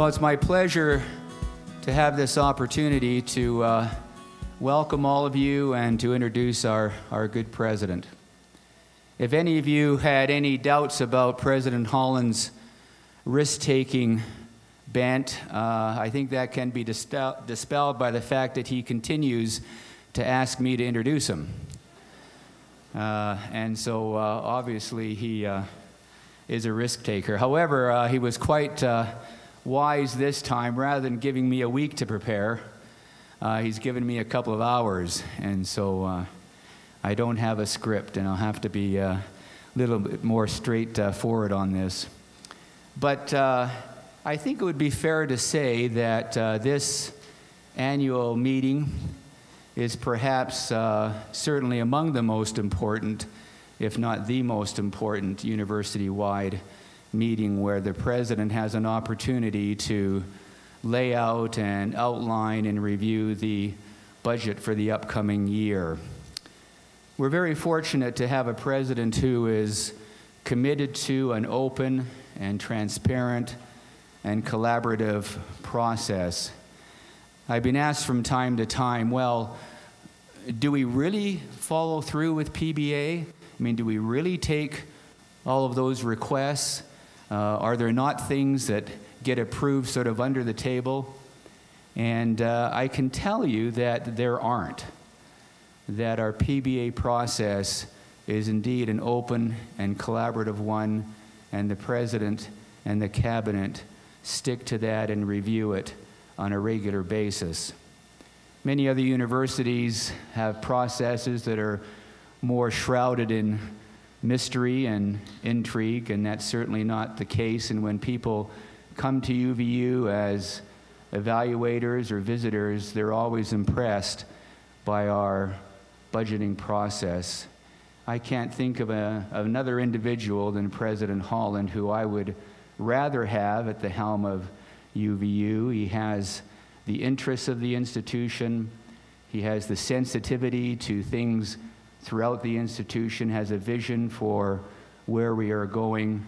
Well, it's my pleasure to have this opportunity to uh, welcome all of you and to introduce our, our good president. If any of you had any doubts about President Holland's risk taking bent, uh, I think that can be dispel- dispelled by the fact that he continues to ask me to introduce him. Uh, and so uh, obviously he uh, is a risk taker. However, uh, he was quite wise this time. Rather than giving me a week to prepare, uh, he's given me a couple of hours. And so uh, I don't have a script, and I'll have to be a little bit more straightforward on this. But uh, I think it would be fair to say that uh, this annual meeting is perhaps uh, certainly among the most important, if not the most important, university wide meeting where the president has an opportunity to lay out and outline and review the budget for the upcoming year. We're very fortunate to have a president who is committed to an open and transparent and collaborative process. I've been asked from time to time, well, do we really follow through with PBA? I mean, do we really take all of those requests? Uh, are there not things that get approved sort of under the table? And uh, I can tell you that there aren't. That our PBA process is indeed an open and collaborative one, and the President and the Cabinet stick to that and review it on a regular basis. Many other universities have processes that are more shrouded in mystery and intrigue, and that's certainly not the case. And when people come to UVU as evaluators or visitors, they're always impressed by our budgeting process. I can't think of, a, of another individual than President Holland who I would rather have at the helm of UVU. He has the interests of the institution, he has the sensitivity to things throughout the institution, has a vision for where we are going,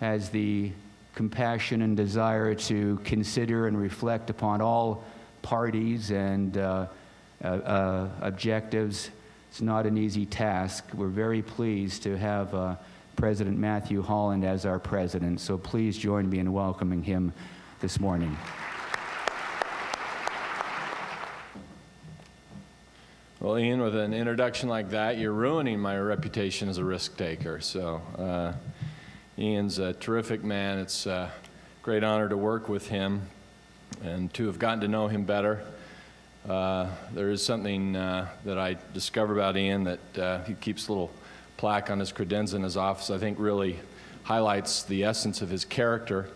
has the compassion and desire to consider and reflect upon all parties and uh, uh, uh, objectives. It's not an easy task. We're very pleased to have uh, President Matthew Holland as our president, so please join me in welcoming him this morning. Well, Ian, with an introduction like that, you're ruining my reputation as a risk taker. So, uh, Ian's a terrific man. It's a great honor to work with him and to have gotten to know him better. Uh, there is something uh, that I discovered about Ian that uh, he keeps a little plaque on his credenza in his office, I think really highlights the essence of his character.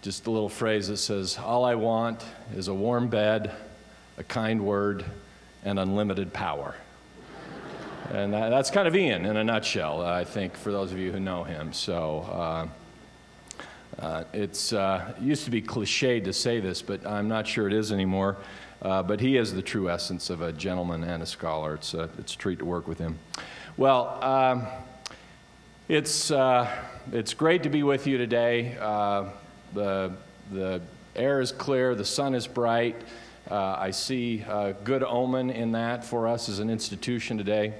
Just a little phrase that says, All I want is a warm bed, a kind word, and unlimited power. and that, that's kind of Ian in a nutshell, I think, for those of you who know him. So uh, uh, it's uh, used to be cliched to say this, but I'm not sure it is anymore. Uh, but he is the true essence of a gentleman and a scholar. It's a, it's a treat to work with him. Well, um, it's, uh, it's great to be with you today. Uh, the, the air is clear, the sun is bright. Uh, I see a good omen in that for us as an institution today.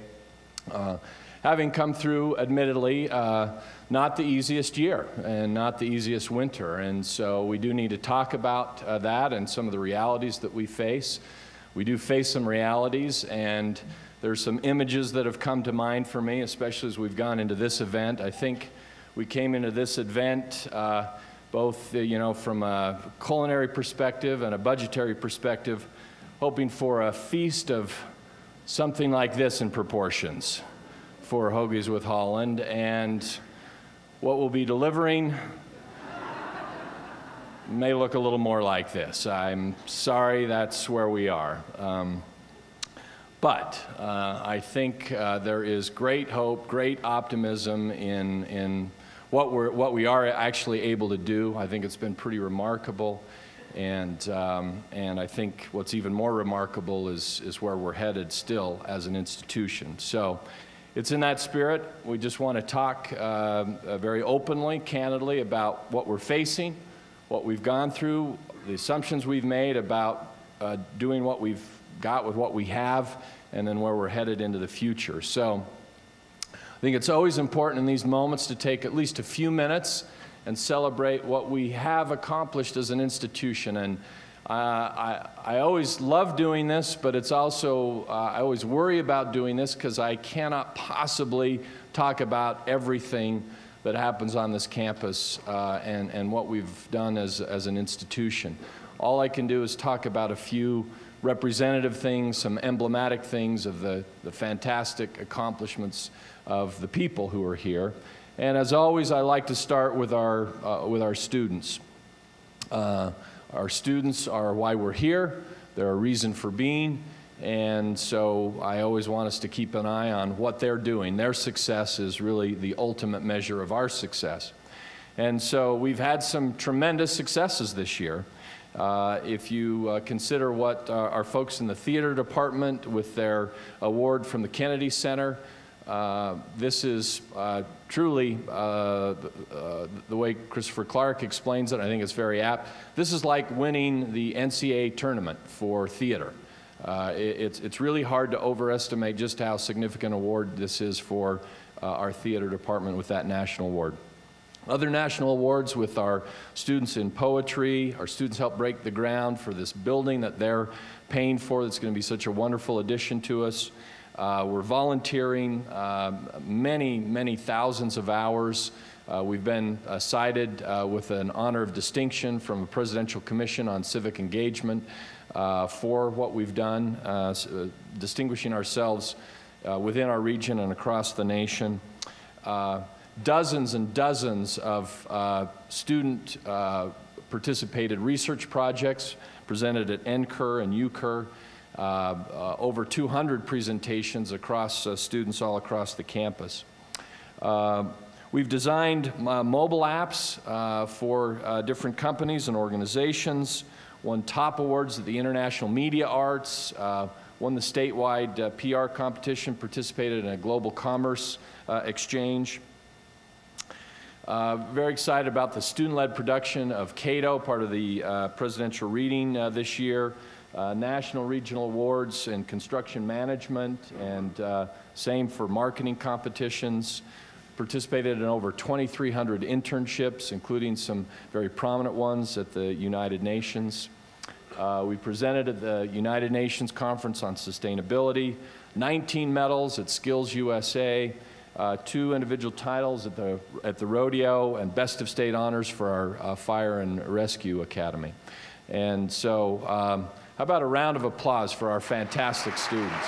Uh, having come through, admittedly, uh, not the easiest year and not the easiest winter. And so we do need to talk about uh, that and some of the realities that we face. We do face some realities, and there's some images that have come to mind for me, especially as we've gone into this event. I think we came into this event uh, both uh, you know from a culinary perspective and a budgetary perspective, hoping for a feast of something like this in proportions for Hoagies with Holland, and what we'll be delivering may look a little more like this. I'm sorry that's where we are. Um, but uh, I think uh, there is great hope, great optimism in, in what, we're, what we are actually able to do. I think it's been pretty remarkable. And, um, and I think what's even more remarkable is, is where we're headed still as an institution. So it's in that spirit. We just want to talk uh, very openly, candidly about what we're facing, what we've gone through, the assumptions we've made about uh, doing what we've got with what we have, and then where we're headed into the future. So I think it's always important in these moments to take at least a few minutes and celebrate what we have accomplished as an institution. And uh, I, I always love doing this, but it's also, uh, I always worry about doing this because I cannot possibly talk about everything that happens on this campus uh, and, and what we've done as, as an institution. All I can do is talk about a few representative things, some emblematic things of the, the fantastic accomplishments of the people who are here. And as always, I like to start with our, uh, with our students. Uh, our students are why we're here. They're a reason for being. And so I always want us to keep an eye on what they're doing. Their success is really the ultimate measure of our success. And so we've had some tremendous successes this year. Uh, if you uh, consider what uh, our folks in the theater department with their award from the Kennedy Center, uh, this is uh, truly uh, the way Christopher Clark explains it. I think it's very apt. This is like winning the NCAA tournament for theater. Uh, it, it's, it's really hard to overestimate just how significant award this is for uh, our theater department with that national award. Other national awards with our students in poetry. Our students help break the ground for this building that they're paying for that's going to be such a wonderful addition to us. Uh, we're volunteering uh, many, many thousands of hours. Uh, we've been uh, cited uh, with an honor of distinction from a Presidential Commission on Civic Engagement uh, for what we've done, uh, uh, distinguishing ourselves within our region and across the nation. dozens and dozens of student participated research projects presented at NCUR and UCUR. Uh, uh, over 200 presentations across uh, students all across the campus. we've designed mobile apps for different companies and organizations won top awards at the International Media Arts, uh, won the statewide uh, PR competition, participated in a global commerce uh, exchange. Uh, very excited about the student-led production of Cato, part of the uh, presidential reading uh, this year. National regional awards in construction management and same for marketing competitions participated in over 2,300 internships, including some very prominent ones at the United Nations. Uh, we presented at the United Nations Conference on Sustainability, 19 medals at Skills USA, uh, two individual titles at the, at the rodeo, and Best of State honors for our uh, Fire and Rescue Academy. And so, um, how about a round of applause for our fantastic students?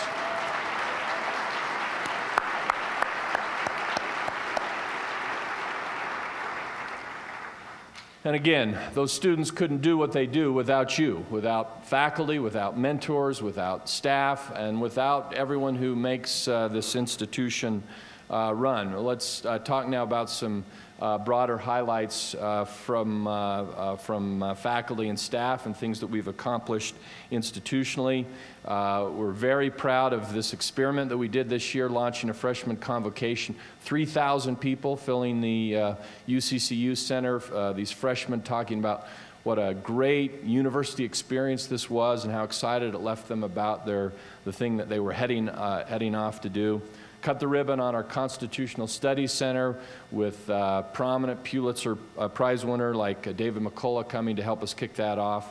And again, those students couldn't do what they do without you, without faculty, without mentors, without staff, and without everyone who makes uh, this institution uh, run. Let's uh, talk now about some uh, broader highlights uh, from, uh, from faculty and staff and things that we've accomplished institutionally. we're very proud of this experiment that we did this year, launching a freshman convocation. 3,000 people filling the UCCU Center, these freshmen talking about what a great university experience this was and how excited it left them about their, the thing that they were heading, uh, heading off to do cut the ribbon on our Constitutional Studies Center with uh, prominent Pulitzer uh, Prize winner like uh, David McCullough coming to help us kick that off.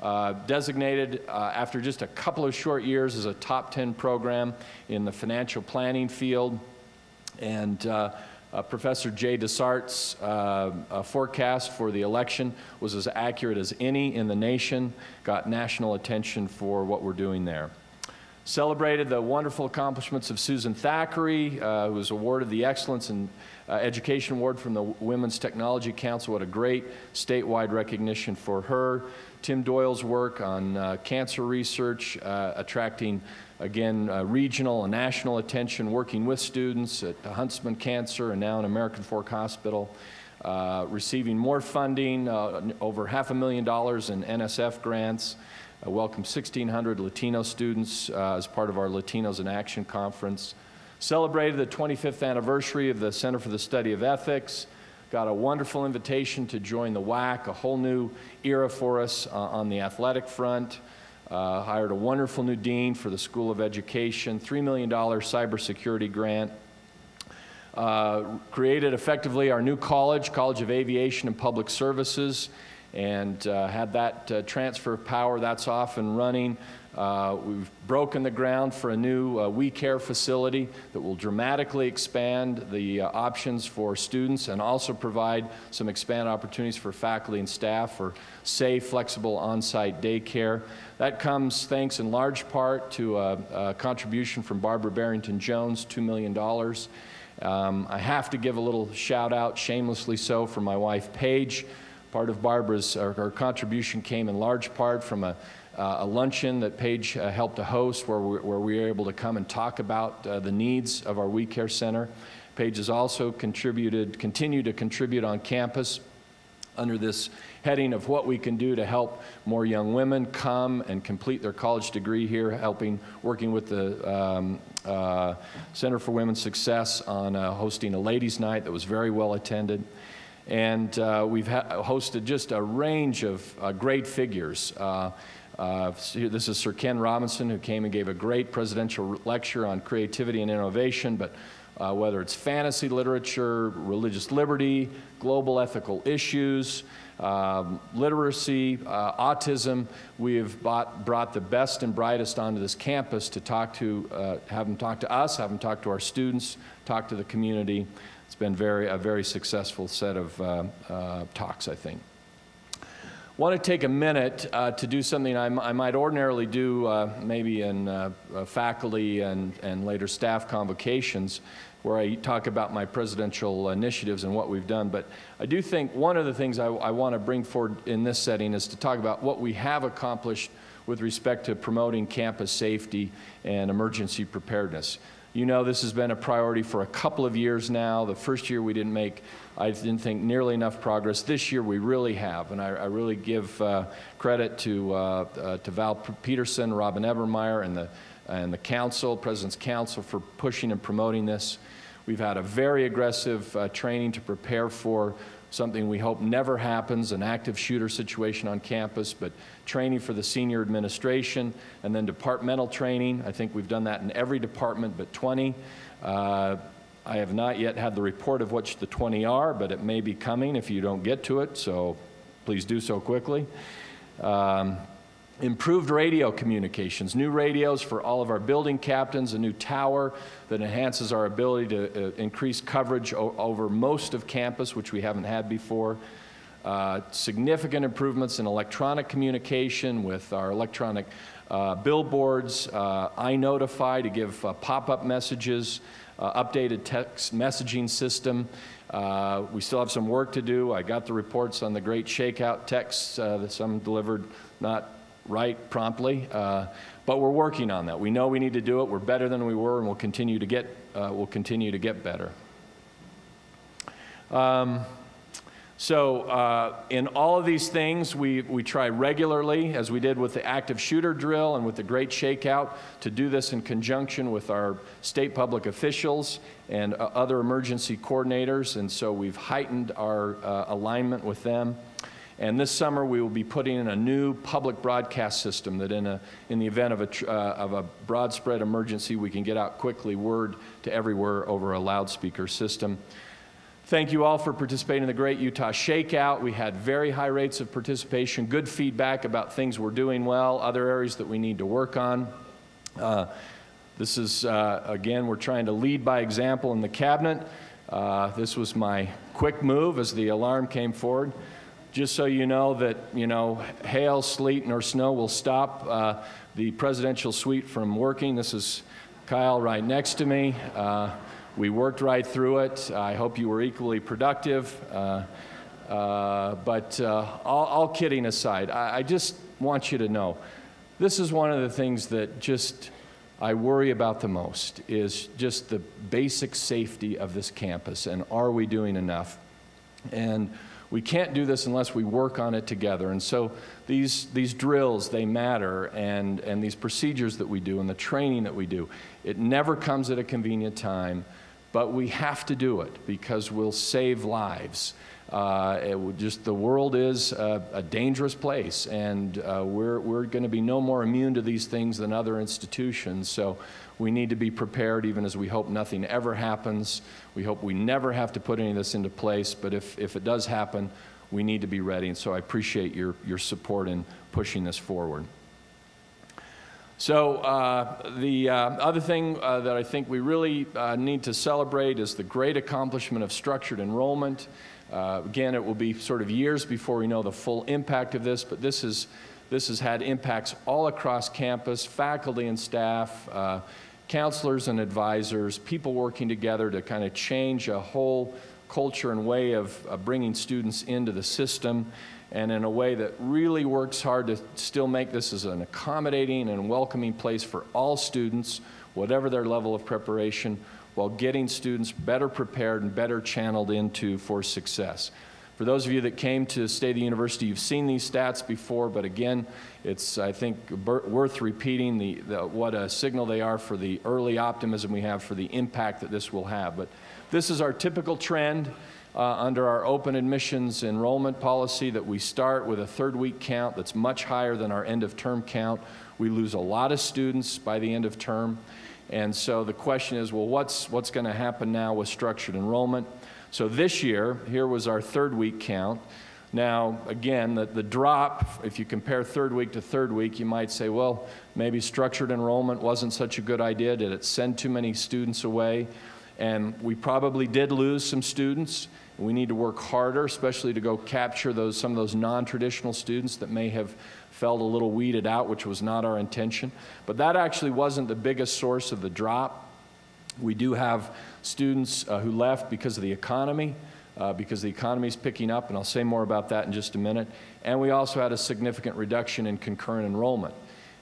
Uh, designated uh, after just a couple of short years as a top 10 program in the financial planning field. And uh, Professor Jay DeSart's forecast for the election was as accurate as any in the nation, got national attention for what we're doing there. Celebrated the wonderful accomplishments of Susan Thackeray, uh, who was awarded the Excellence in uh, Education Award from the Women's Technology Council. What a great statewide recognition for her. Tim Doyle's work on uh, cancer research, uh, attracting, again, uh, regional and national attention, working with students at Huntsman Cancer and now in American Fork Hospital. Uh, receiving more funding, over half a million dollars in NSF grants. I welcome 1,600 Latino students uh, as part of our Latinos in Action Conference. Celebrated the 25th anniversary of the Center for the Study of Ethics. got a wonderful invitation to join the WAC, a whole new era for us uh, on the athletic front. Uh, hired a wonderful new dean for the School of Education, $3 million cybersecurity grant. Uh, created effectively our new college, College of Aviation and Public Services, and uh, had that uh, transfer of power. That's off and running. Uh, we've broken the ground for a new uh, Wee Care facility that will dramatically expand the uh, options for students and also provide some expanded opportunities for faculty and staff for safe, flexible on-site daycare. That comes thanks in large part to a, a contribution from Barbara Barrington Jones, $2 million. Um, I have to give a little shout out, shamelessly so, for my wife Paige. Part of Barbara's our contribution came in large part from a uh, a luncheon that Paige uh, helped to host where we, where we were able to come and talk about uh, the needs of our Wee Care Center. Paige has also contributed, continue to contribute on campus under this heading of what we can do to help more young women come and complete their college degree here, helping, working with the um, uh, Center for Women's Success on uh, hosting a ladies' night that was very well attended. And uh, we've hosted just a range of uh, great figures. Uh, uh, this is Sir Ken Robinson, who came and gave a great presidential lecture on creativity and innovation, but uh, whether it's fantasy literature, religious liberty, global ethical issues, um, literacy, uh, autism, we have bought, brought the best and brightest onto this campus to talk to, uh, have them talk to us, have them talk to our students, talk to the community. It's been very, a very successful set of uh, uh, talks, I think want to take a minute uh, to do something I, might ordinarily do uh, maybe in uh, faculty and, and later staff convocations where I talk about my presidential initiatives and what we've done. But I do think one of the things I, I want to bring forward in this setting is to talk about what we have accomplished with respect to promoting campus safety and emergency preparedness. You know this has been a priority for a couple of years now. The first year we didn't make I didn't think nearly enough progress. This year we really have, and I, I really give uh, credit to, uh, uh, to Val Peterson, Robin Ebermeyer, and the, and the council, President's Council, for pushing and promoting this. We've had a very aggressive uh, training to prepare for something we hope never happens, an active shooter situation on campus, but training for the senior administration, and then departmental training. I think we've done that in every department but 20. Uh, I have not yet had the report of which the 20 are, but it may be coming if you don't get to it, so please do so quickly. Um, improved radio communications, new radios for all of our building captains, a new tower that enhances our ability to uh, increase coverage over most of campus, which we haven't had before. Uh, significant improvements in electronic communication with our electronic uh, billboards, uh, iNotify to give uh, pop-up messages, uh, updated text messaging system. Uh, we still have some work to do. I got the reports on the great shakeout texts that some delivered not right promptly, uh, but we're working on that. We know we need to do it. We're better than we were, and we'll continue to get, uh, we'll continue to get better. Um, so uh, in all of these things, we, we try regularly, as we did with the active shooter drill and with the great shakeout, to do this in conjunction with our state public officials and uh, other emergency coordinators. And so we've heightened our uh, alignment with them. And this summer, we will be putting in a new public broadcast system that in, a, in the event of a, uh, of a broad spread emergency, we can get out quickly word to everywhere over a loudspeaker system. Thank you all for participating in the Great Utah Shakeout. We had very high rates of participation, good feedback about things we're doing well, other areas that we need to work on. Uh, this is, uh, again, we're trying to lead by example in the cabinet. Uh, this was my quick move as the alarm came forward. Just so you know that, you know, hail, sleet, nor snow will stop uh, the presidential suite from working. This is Kyle right next to me. Uh, we worked right through it. I hope you were equally productive. Uh, uh, but uh, all, all, kidding aside, I, I, just want you to know this is one of the things that just I worry about the most is just the basic safety of this campus and are we doing enough? And we can't do this unless we work on it together. And so these, these drills, they matter, and, and these procedures that we do and the training that we do, it never comes at a convenient time but we have to do it because we'll save lives. Uh, it just the world is a, a dangerous place, and uh, we're, we're going to be no more immune to these things than other institutions. So we need to be prepared, even as we hope nothing ever happens. We hope we never have to put any of this into place, but if, if it does happen, we need to be ready. And so I appreciate your, your support in pushing this forward. So uh, the uh, other thing uh, that I think we really uh, need to celebrate is the great accomplishment of structured enrollment. Uh, again, it will be sort of years before we know the full impact of this, but this, is, this has had impacts all across campus, faculty and staff, uh, counselors and advisors, people working together to kind of change a whole culture and way of, of bringing students into the system and in a way that really works hard to still make this as an accommodating and welcoming place for all students, whatever their level of preparation, while getting students better prepared and better channeled into for success. For those of you that came to State of the University, you've seen these stats before, but again, it's, I think, worth repeating the, the, what a signal they are for the early optimism we have for the impact that this will have. But this is our typical trend uh, under our open admissions enrollment policy that we start with a third week count that's much higher than our end of term count. We lose a lot of students by the end of term. And so the question is, well, what's, what's going to happen now with structured enrollment? So this year, here was our third week count. Now, again, the, the drop, if you compare third week to third week, you might say, well, maybe structured enrollment wasn't such a good idea. Did it send too many students away? And we probably did lose some students. We need to work harder, especially to go capture those, some of those non-traditional students that may have felt a little weeded out, which was not our intention. But that actually wasn't the biggest source of the drop. We do have students uh, who left because of the economy, uh, because the economy is picking up, and I'll say more about that in just a minute. And we also had a significant reduction in concurrent enrollment.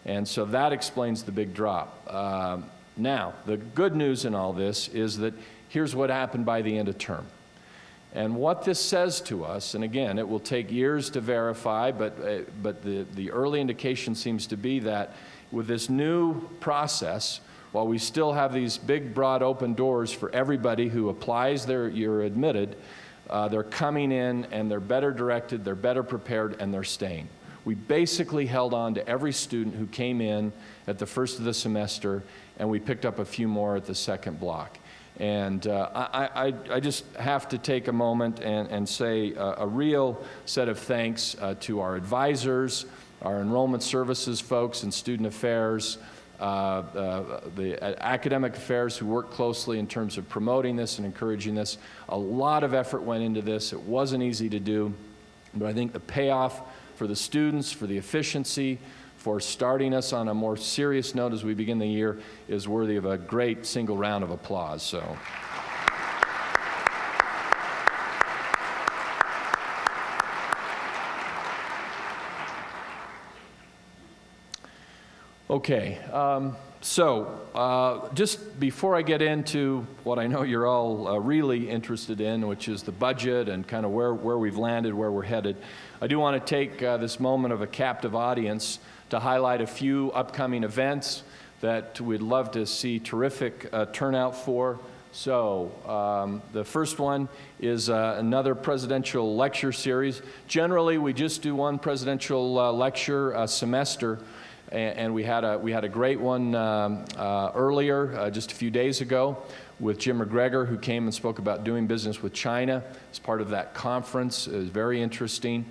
And so that explains the big drop. Uh, now, the good news in all this is that here's what happened by the end of term. And what this says to us, and again, it will take years to verify, but, uh, but the, the early indication seems to be that with this new process, while we still have these big, broad, open doors for everybody who applies, their, you're admitted, uh, they're coming in and they're better directed, they're better prepared, and they're staying. We basically held on to every student who came in at the first of the semester, and we picked up a few more at the second block. And uh, I, I, I, just have to take a moment and, and say a, a real set of thanks uh, to our advisors, our enrollment services folks and student affairs, uh, uh the academic affairs who work closely in terms of promoting this and encouraging this. A lot of effort went into this. It wasn't easy to do, but I think the payoff for the students, for the efficiency, for starting us on a more serious note as we begin the year is worthy of a great single round of applause. So. Okay, um, so uh, just before I get into what I know you're all uh, really interested in, which is the budget and kind of where, where we've landed, where we're headed, I do want to take uh, this moment of a captive audience to highlight a few upcoming events that we'd love to see terrific uh, turnout for. So, um, the first one is uh, another presidential lecture series. Generally, we just do one presidential uh, lecture a semester, and, we, had a, we had a great one um, uh, earlier, uh, just a few days ago, with Jim McGregor, who came and spoke about doing business with China as part of that conference. It was very interesting.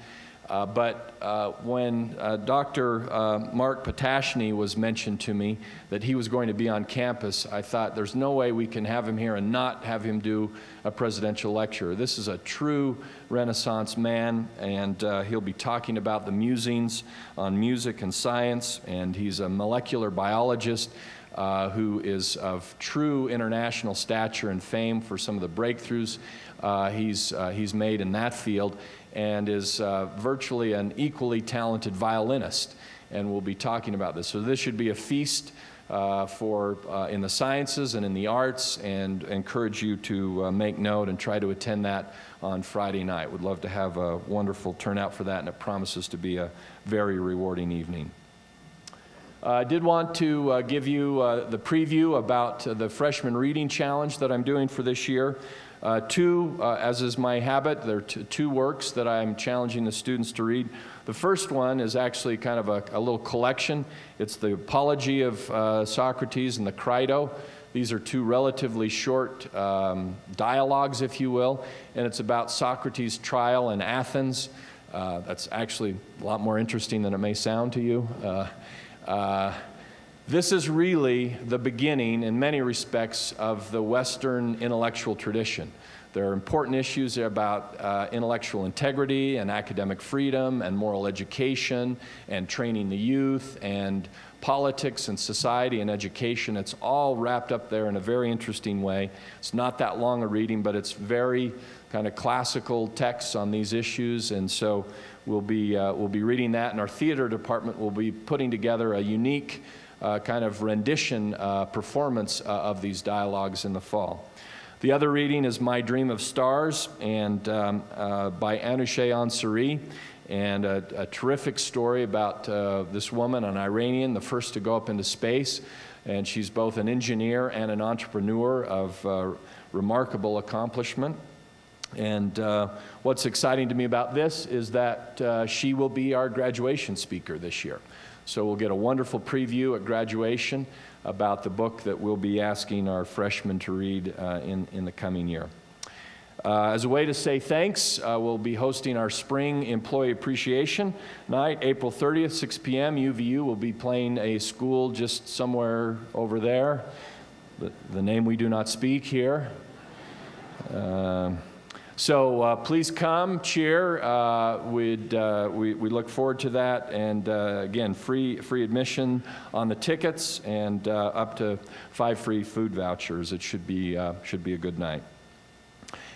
Uh, but uh, when uh, Dr. Uh, Mark Ptashne was mentioned to me that he was going to be on campus, I thought there's no way we can have him here and not have him do a presidential lecture. This is a true Renaissance man, and uh, he'll be talking about the musings on music and science, and he's a molecular biologist. Uh, who is of true international stature and fame for some of the breakthroughs he's, he's made in that field and is uh, virtually an equally talented violinist. And we'll be talking about this. So this should be a feast uh, for uh, in the sciences and in the arts, and encourage you to uh, make note and try to attend that on Friday night. Would love to have a wonderful turnout for that, and it promises to be a very rewarding evening. Uh, I did want to uh, give you uh, the preview about uh, the freshman reading challenge that I'm doing for this year. Uh, two, uh, as is my habit, there are two works that I'm challenging the students to read. The first one is actually kind of a, a little collection. It's the Apology of Socrates and the Crito. These are two relatively short um, dialogues, if you will, and it's about Socrates' trial in Athens. Uh, that's actually a lot more interesting than it may sound to you. Uh, this is really the beginning, in many respects, of the Western intellectual tradition. There are important issues about uh, intellectual integrity and academic freedom and moral education and training the youth and politics and society and education. It's all wrapped up there in a very interesting way. It's not that long a reading, but it's very kind of classical texts on these issues. And so we'll be, uh, we'll be reading that, and our theater department will be putting together a unique uh, kind of rendition uh, performance uh, of these dialogues in the fall. The other reading is My Dream of Stars and um, uh, by Anousheh Ansari, and a, a, terrific story about uh, this woman, an Iranian, the first to go up into space. And she's both an engineer and an entrepreneur of remarkable accomplishment. And uh, what's exciting to me about this is that uh, she will be our graduation speaker this year. So we'll get a wonderful preview at graduation about the book that we'll be asking our freshmen to read uh, in, in the coming year. Uh, as a way to say thanks, uh, we'll be hosting our spring employee appreciation night, April 30th, 6 p.m. UVU will be playing a school just somewhere over there, the, the name we do not speak here. Uh, so uh, please come, cheer. Uh, we'd, uh, we, we look forward to that. And uh, again, free, free admission on the tickets and uh, up to five free food vouchers. It should be, uh, should be a good night.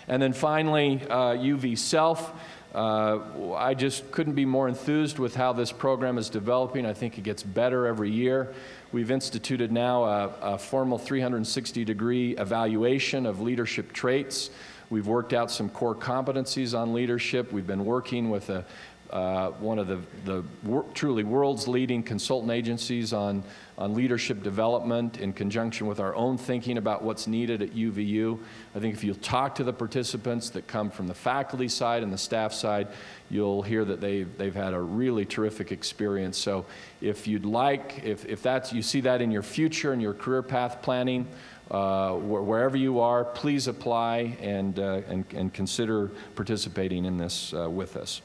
And then finally, UV Self. I just couldn't be more enthused with how this program is developing. I think it gets better every year. We've instituted now a, a formal 360 degree evaluation of leadership traits. We've worked out some core competencies on leadership. We've been working with a, uh, one of the, the wor truly world's leading consultant agencies on, on leadership development in conjunction with our own thinking about what's needed at UVU. I think if you talk to the participants that come from the faculty side and the staff side, you'll hear that they've, they've had a really terrific experience. So if you'd like, if, if that's, you see that in your future and your career path planning, uh, wh wherever you are, please apply and, uh, and, and, consider participating in this uh, with us.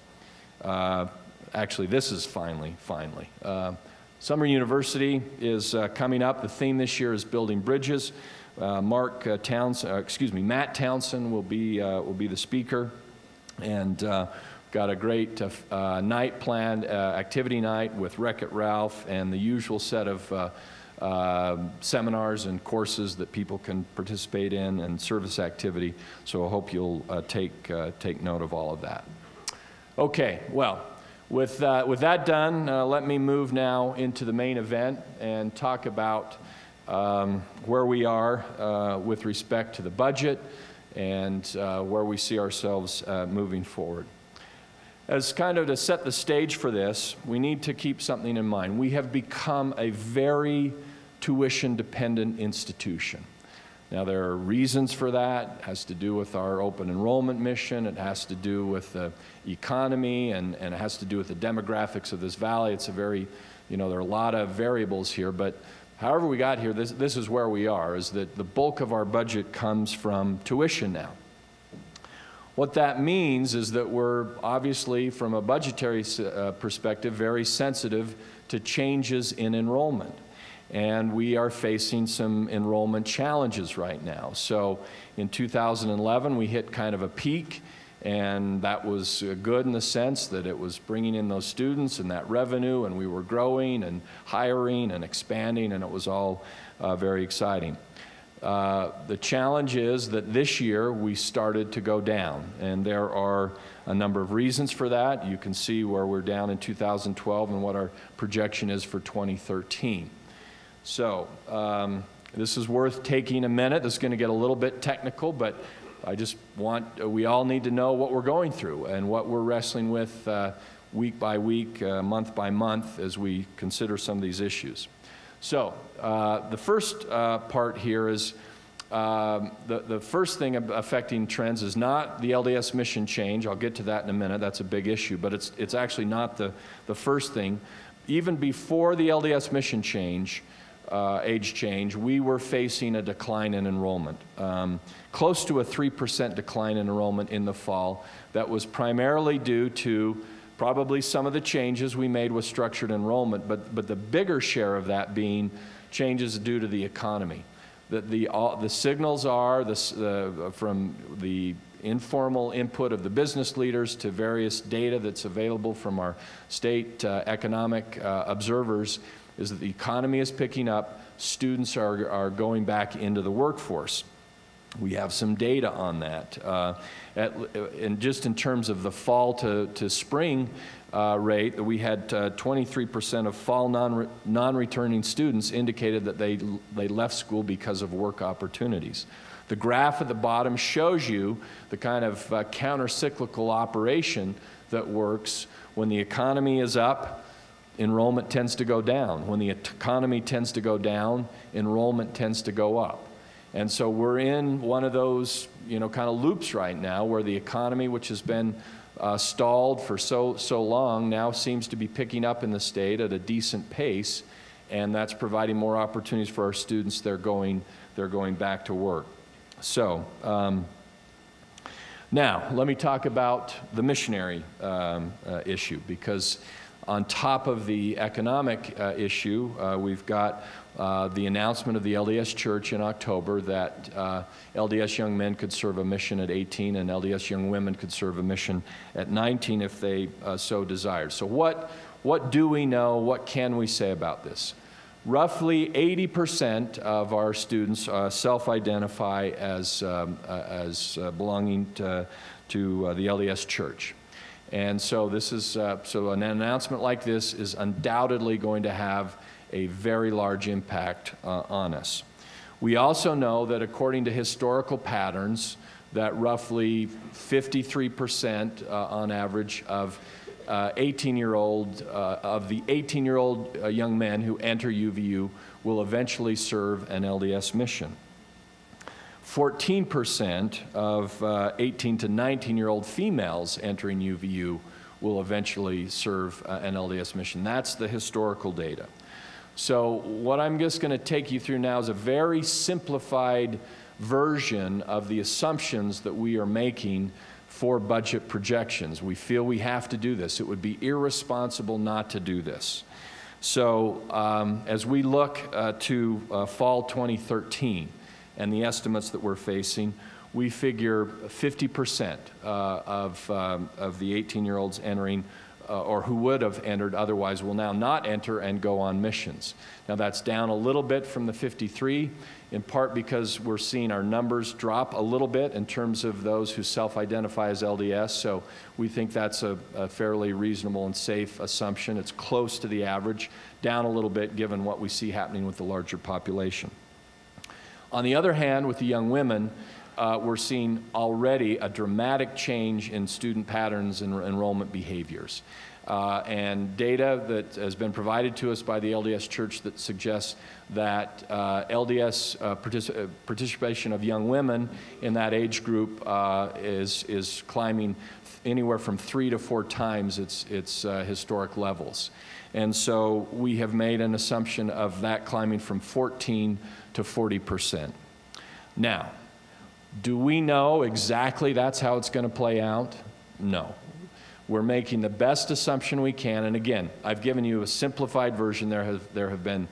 Uh, actually, this is finally, finally. Uh, Summer University is uh, coming up. The theme this year is building bridges. Mark Townsend, excuse me, Matt Townsend will be, will be the speaker. And got a great night planned, activity night with Wreck-It Ralph and the usual set of uh, seminars and courses that people can participate in and service activity. So I hope you'll uh, take, uh, take note of all of that. Okay, well, with, uh, with that done, uh, let me move now into the main event and talk about um, where we are uh, with respect to the budget and where we see ourselves moving forward. As kind of to set the stage for this, we need to keep something in mind. We have become a very tuition dependent institution. Now, there are reasons for that. It has to do with our open enrollment mission. It has to do with the economy, and, and it has to do with the demographics of this valley. It's a very, you know, there are a lot of variables here, but however we got here, this, this is where we are, is that the bulk of our budget comes from tuition now. What that means is that we're obviously, from a budgetary uh, perspective, very sensitive to changes in enrollment and we are facing some enrollment challenges right now. So in 2011, we hit kind of a peak, and that was uh, good in the sense that it was bringing in those students and that revenue, and we were growing and hiring and expanding, and it was all uh, very exciting. Uh, the challenge is that this year we started to go down, and there are a number of reasons for that. You can see where we're down in 2012 and what our projection is for 2013. So um, this is worth taking a minute. This is going to get a little bit technical, but I just want, uh, we all need to know what we're going through and what we're wrestling with uh, week by week, uh, month by month, as we consider some of these issues. So, uh, the first uh, part here is um, the, the first thing affecting trends is not the LDS mission change. I'll get to that in a minute. That's a big issue, but it's, it's actually not the, the first thing. Even before the LDS mission change, uh, age change, we were facing a decline in enrollment. Um, close to a 3% decline in enrollment in the fall. That was primarily due to probably some of the changes we made with structured enrollment, but, but the bigger share of that being changes due to the economy the, the, all, the signals are the, from the informal input of the business leaders to various data that's available from our state uh, economic uh, observers is that the economy is picking up, students are, are going back into the workforce. We have some data on that. Uh, at, and just in terms of the fall to, to spring uh, rate, we had 23% uh, of fall non, non-returning students indicated that they, they left school because of work opportunities. The graph at the bottom shows you the kind of uh, counter-cyclical operation that works when the economy is up, enrollment tends to go down. When the economy tends to go down, enrollment tends to go up. And so we're in one of those, you know, kind of loops right now where the economy, which has been uh, stalled for so, so long now seems to be picking up in the state at a decent pace, and that's providing more opportunities for our students. They're going, they're going back to work. So, um, now, let me talk about the missionary um, uh, issue because on top of the economic uh, issue, uh, we've got uh, the announcement of the LDS Church in October that uh, LDS young men could serve a mission at 18 and LDS young women could serve a mission at 19 if they uh, so desired. So, what, what do we know? What can we say about this? Roughly 80% of our students uh, self identify as, um, as belonging to, to the LDS Church. And so, this is, so an announcement like this is undoubtedly going to have a very large impact uh, on us. We also know that according to historical patterns, that roughly 53% uh, on average of 18-year-old uh, uh, of the 18-year-old uh, young men who enter UVU will eventually serve an LDS mission. 14% of uh, 18 to 19-year-old females entering UVU will eventually serve an LDS mission. That's the historical data. So, what I'm just going to take you through now is a very simplified version of the assumptions that we are making for budget projections. We feel we have to do this. It would be irresponsible not to do this. So, um, as we look uh, to uh, fall 2013 and the estimates that we're facing, we figure 50% uh, of, um, of the 18 year olds entering uh, or who would have entered otherwise will now not enter and go on missions. Now that's down a little bit from the 53, in part because we're seeing our numbers drop a little bit in terms of those who self-identify as LDS. So we think that's a, a fairly reasonable and safe assumption. It's close to the average, down a little bit given what we see happening with the larger population. On the other hand, with the young women, uh, we're seeing already a dramatic change in student patterns and enrollment behaviors. Uh, and data that has been provided to us by the LDS Church that suggests that uh, LDS uh, uh, participation of young women in that age group uh, is, is climbing anywhere from three to four times its, its uh, historic levels. And so we have made an assumption of that climbing from 14 to 40 percent. Now, do we know exactly that's how it's going to play out? No. We're making the best assumption we can. And again, I've given you a simplified version. There have, there have been,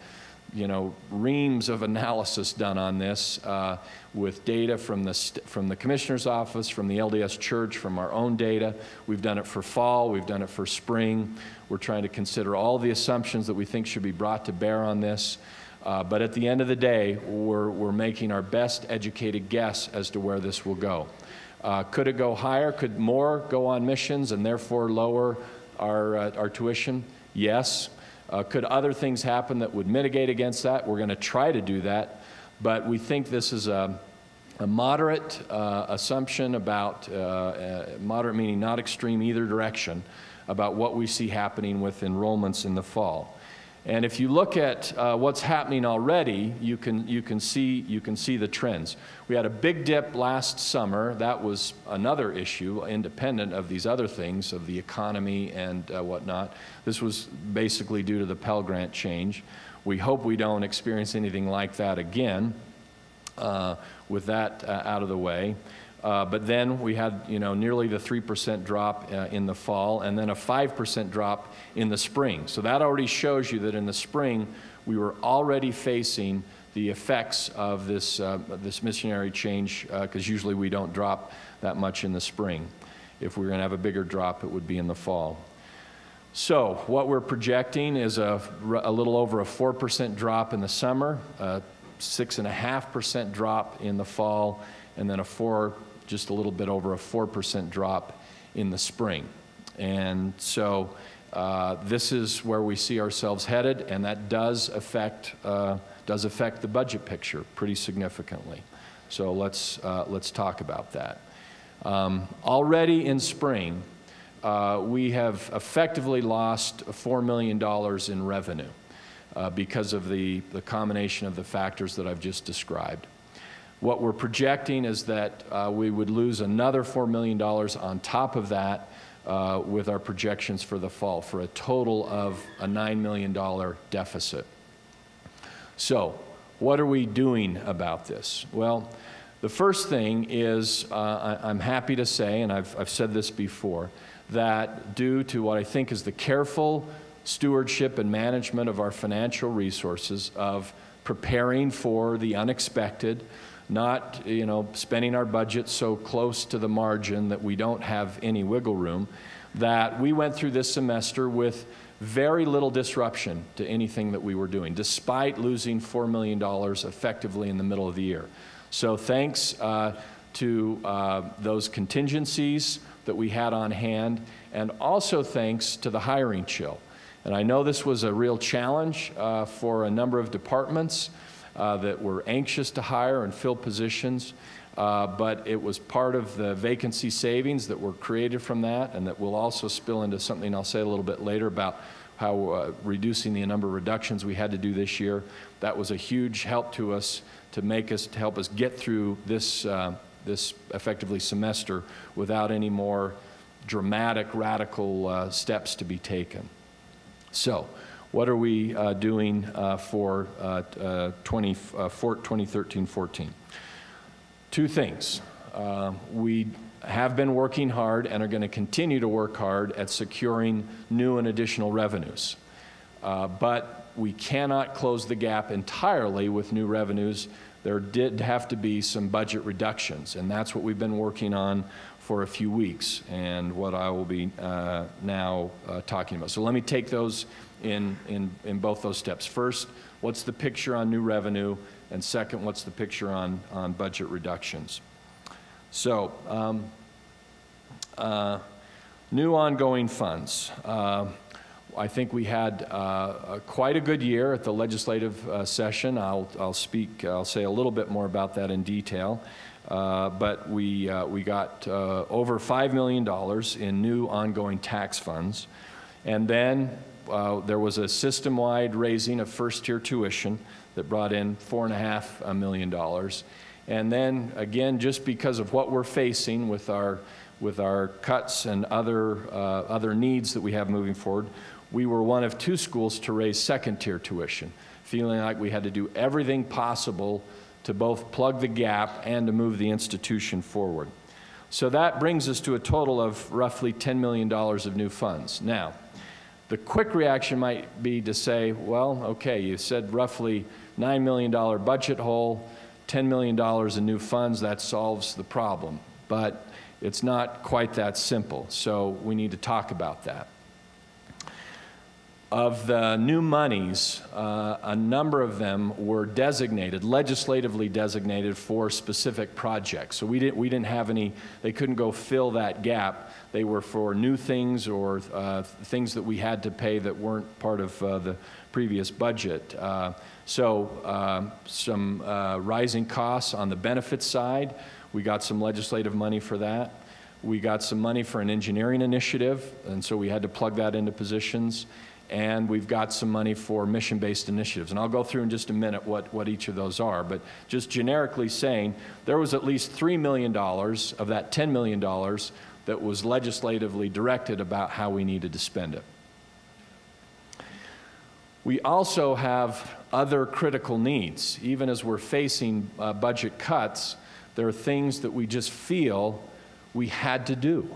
you know, reams of analysis done on this uh, with data from the, from the commissioner's office, from the LDS church, from our own data. We've done it for fall, we've done it for spring. We're trying to consider all the assumptions that we think should be brought to bear on this. Uh, but at the end of the day, we're, we're making our best educated guess as to where this will go. Uh, could it go higher? Could more go on missions and therefore lower our, uh, our tuition? Yes. Uh, could other things happen that would mitigate against that? We're going to try to do that. But we think this is a, a moderate uh, assumption about, uh, moderate meaning not extreme either direction, about what we see happening with enrollments in the fall. And if you look at uh, what's happening already, you can, you, can see, you can see the trends. We had a big dip last summer. That was another issue, independent of these other things, of the economy and uh, whatnot. This was basically due to the Pell Grant change. We hope we don't experience anything like that again uh, with that uh, out of the way. Uh, but then we had, you know, nearly the 3% drop uh, in the fall and then a 5% drop in the spring. So that already shows you that in the spring, we were already facing the effects of this, uh, this missionary change, because uh, usually we don't drop that much in the spring. If we are going to have a bigger drop, it would be in the fall. So what we're projecting is a, a little over a 4% drop in the summer, a 6.5% drop in the fall, and then a 4 just a little bit over a 4% drop in the spring. And so uh, this is where we see ourselves headed, and that does affect, uh, does affect the budget picture pretty significantly. So let's, uh, let's talk about that. Um, already in spring, uh, we have effectively lost $4 million in revenue uh, because of the, the combination of the factors that I've just described. What we're projecting is that uh, we would lose another $4 million on top of that uh, with our projections for the fall for a total of a $9 million deficit. So, what are we doing about this? Well, the first thing is uh, I, am happy to say, and I've, I've said this before, that due to what I think is the careful stewardship and management of our financial resources, of preparing for the unexpected, not you know spending our budget so close to the margin that we don't have any wiggle room that we went through this semester with very little disruption to anything that we were doing despite losing $4 million effectively in the middle of the year. So thanks uh, to uh, those contingencies that we had on hand and also thanks to the hiring chill. And i know this was a real challenge uh, for a number of departments uh, that were anxious to hire and fill positions. Uh, but it was part of the vacancy savings that were created from that, and that will also spill into something I'll say a little bit later about how uh, reducing the number of reductions we had to do this year. That was a huge help to us to make us to help us get through this uh, this effectively semester without any more dramatic, radical uh, steps to be taken. So what are we uh, doing uh, for uh, uh 20, 2013-14? Two things. We have been working hard and are going to continue to work hard at securing new and additional revenues. Uh, but we cannot close the gap entirely with new revenues. There did have to be some budget reductions, and that's what we've been working on for a few weeks and what I will be uh, now uh, talking about. So let me take those in, in, in both those steps. First, what's the picture on new revenue? And second, what's the picture on, on budget reductions? So, um, uh, new ongoing funds. Uh, I think we had uh, quite a good year at the legislative uh, session. I'll, I'll speak, I'll say a little bit more about that in detail. Uh, but we, uh, we got over $5 million in new ongoing tax funds. And then uh, there was a system-wide raising of first-tier tuition that brought in four and a half uh, million dollars. And then again, just because of what we're facing with our with our cuts and other uh, other needs that we have moving forward, we were one of two schools to raise second-tier tuition, feeling like we had to do everything possible to both plug the gap and to move the institution forward. So that brings us to a total of roughly $10 million of new funds. Now, the quick reaction might be to say, well, okay, you said roughly $9 million budget hole, $10 million in new funds, that solves the problem. But it's not quite that simple, so we need to talk about that. Of the new monies, uh, a number of them were designated, legislatively designated for specific projects. So we didn't, we didn't have any, they couldn't go fill that gap. They were for new things or uh, things that we had to pay that weren't part of uh, the previous budget. Uh, so um, some uh, rising costs on the benefits side. We got some legislative money for that. We got some money for an engineering initiative, and so we had to plug that into positions. And we've got some money for mission-based initiatives. And I'll go through in just a minute what, what each of those are. But just generically saying, there was at least $3 million of that $10 million that was legislatively directed about how we needed to spend it. We also have other critical needs. Even as we're facing uh, budget cuts, there are things that we just feel we had to do.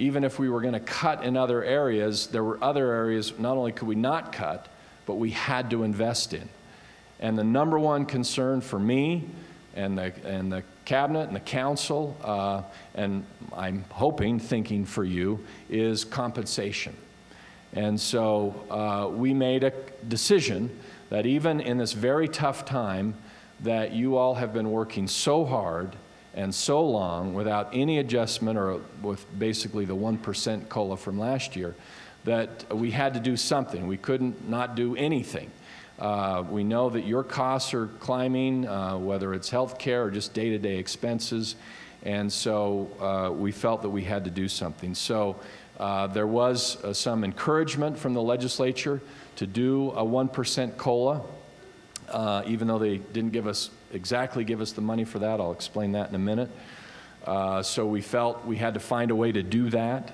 Even if we were going to cut in other areas, there were other areas not only could we not cut, but we had to invest in. And the number one concern for me and the, and the cabinet and the council, uh, and I'm hoping, thinking for you, is compensation. And so uh, we made a decision that even in this very tough time, that you all have been working so hard and so long without any adjustment or with basically the 1% COLA from last year, that we had to do something. We couldn't not do anything. Uh, we know that your costs are climbing, uh, whether it's health care or just day-to-day -day expenses, and so uh, we felt that we had to do something. So uh, there was uh, some encouragement from the legislature to do a 1% COLA, uh, even though they didn't give us exactly give us the money for that. I'll explain that in a minute. Uh, so we felt we had to find a way to do that.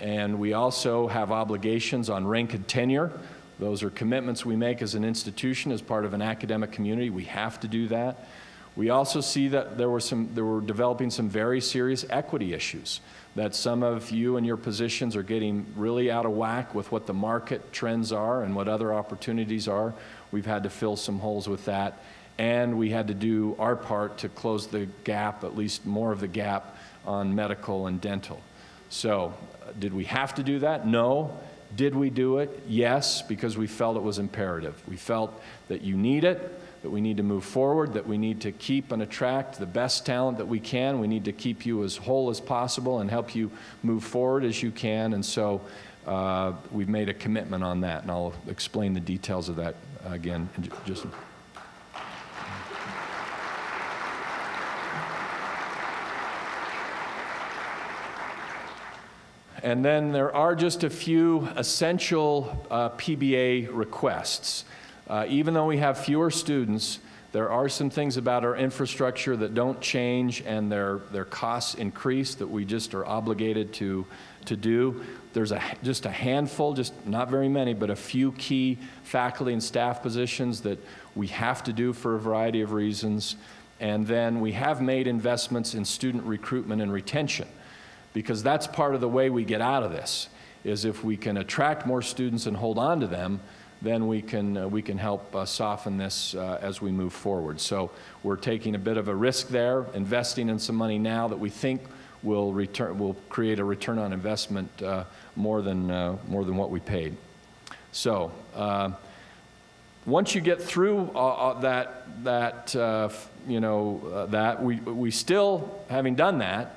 And we also have obligations on rank and tenure. Those are commitments we make as an institution, as part of an academic community. We have to do that. We also see that there were, some, there were developing some very serious equity issues, that some of you and your positions are getting really out of whack with what the market trends are and what other opportunities are. We've had to fill some holes with that. And we had to do our part to close the gap, at least more of the gap, on medical and dental. So, did we have to do that? No. Did we do it? Yes, because we felt it was imperative. We felt that you need it that we need to move forward, that we need to keep and attract the best talent that we can. We need to keep you as whole as possible and help you move forward as you can. And so uh, we've made a commitment on that, and I'll explain the details of that again in just And then there are just a few essential uh, PBA requests. Uh, even though we have fewer students, there are some things about our infrastructure that don't change and their, their costs increase that we just are obligated to, to do. There's a, just a handful, just not very many, but a few key faculty and staff positions that we have to do for a variety of reasons. And then we have made investments in student recruitment and retention because that's part of the way we get out of this is if we can attract more students and hold on to them, then we can, uh, we can help uh, soften this uh, as we move forward. So we're taking a bit of a risk there, investing in some money now that we think will, return, will create a return on investment uh, more, than, uh, more than what we paid. So uh, once you get through that, that you know, that, we, we still, having done that,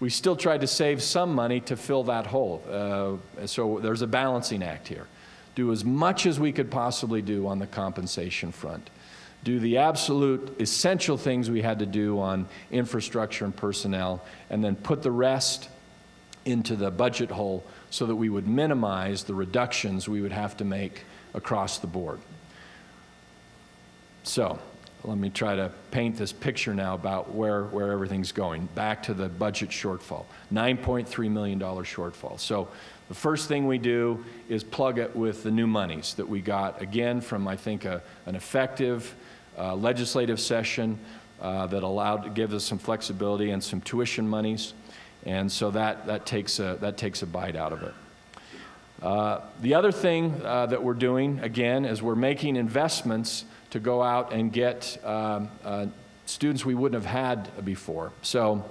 we still tried to save some money to fill that hole. Uh, so there's a balancing act here do as much as we could possibly do on the compensation front, do the absolute essential things we had to do on infrastructure and personnel, and then put the rest into the budget hole so that we would minimize the reductions we would have to make across the board. So, let me try to paint this picture now about where, where everything's going. Back to the budget shortfall, $9.3 million shortfall. So the first thing we do is plug it with the new monies that we got, again, from I think a, an effective uh, legislative session uh, that allowed to give us some flexibility and some tuition monies. And so that, that, takes, a, that takes a bite out of it. Uh, the other thing uh, that we're doing, again, is we're making investments to go out and get um, uh, students we wouldn't have had before. So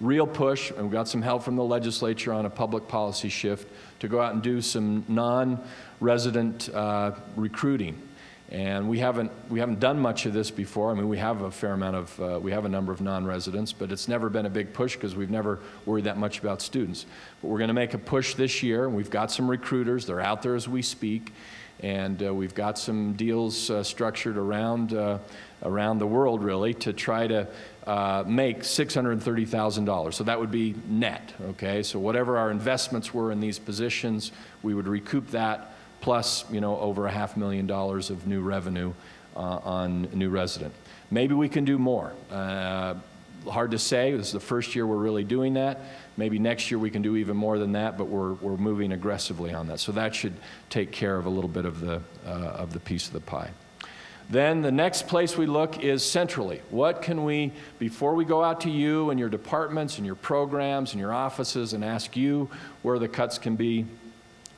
real push, and we got some help from the legislature on a public policy shift to go out and do some non-resident uh, recruiting. And we haven't, we haven't done much of this before. I mean, we have a fair amount of, uh, we have a number of non-residents, but it's never been a big push because we've never worried that much about students. But we're going to make a push this year, and we've got some recruiters. They're out there as we speak. And uh, we've got some deals uh, structured around, uh, around the world, really, to try to uh, make $630,000. So that would be net, okay? So whatever our investments were in these positions, we would recoup that plus, you know, over a half million dollars of new revenue uh, on new resident. Maybe we can do more. Uh, hard to say. This is the first year we're really doing that. Maybe next year we can do even more than that, but we're, we're moving aggressively on that. So that should take care of a little bit of the, uh, of the piece of the pie. Then the next place we look is centrally. What can we, before we go out to you and your departments and your programs and your offices and ask you where the cuts can be,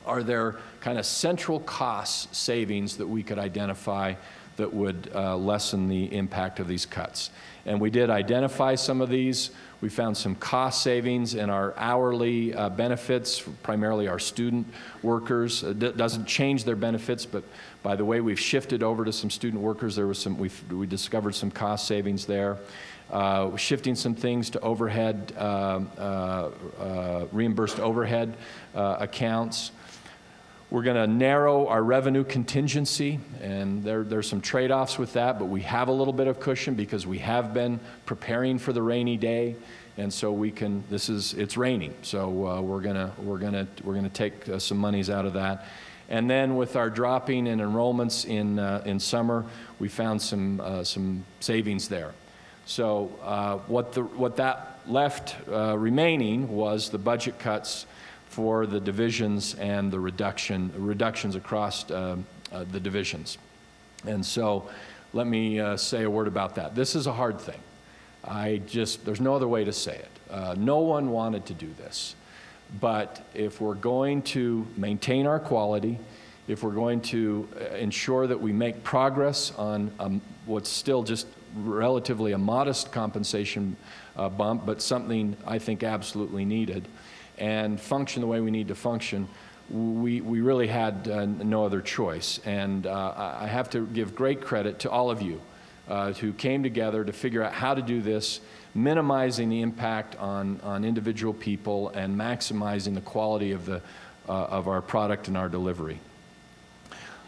are there kind of central cost savings that we could identify that would uh, lessen the impact of these cuts? And we did identify some of these. We found some cost savings in our hourly uh, benefits, primarily our student workers. It doesn't change their benefits, but by the way we've shifted over to some student workers, there was some, we we discovered some cost savings there. Uh, shifting some things to overhead, uh, uh, uh reimbursed overhead uh, accounts. We're going to narrow our revenue contingency, and there, there's some trade offs with that, but we have a little bit of cushion because we have been preparing for the rainy day. And so we can, this is, it's raining. So uh, we're going to we're gonna, we're gonna take uh, some monies out of that. And then with our dropping in enrollments in, uh, in summer, we found some, uh, some savings there. So uh, what, the, what that left uh, remaining was the budget cuts for the divisions and the reduction, reductions across uh, uh, the divisions. And so let me uh, say a word about that. This is a hard thing. I just, there's no other way to say it. Uh, no one wanted to do this. But if we're going to maintain our quality, if we're going to uh, ensure that we make progress on um, what's still just relatively a modest compensation uh, bump, but something I think absolutely needed, and function the way we need to function, we, we really had uh, no other choice. And uh, I have to give great credit to all of you uh, who came together to figure out how to do this, minimizing the impact on, on individual people and maximizing the quality of, the, uh, of our product and our delivery.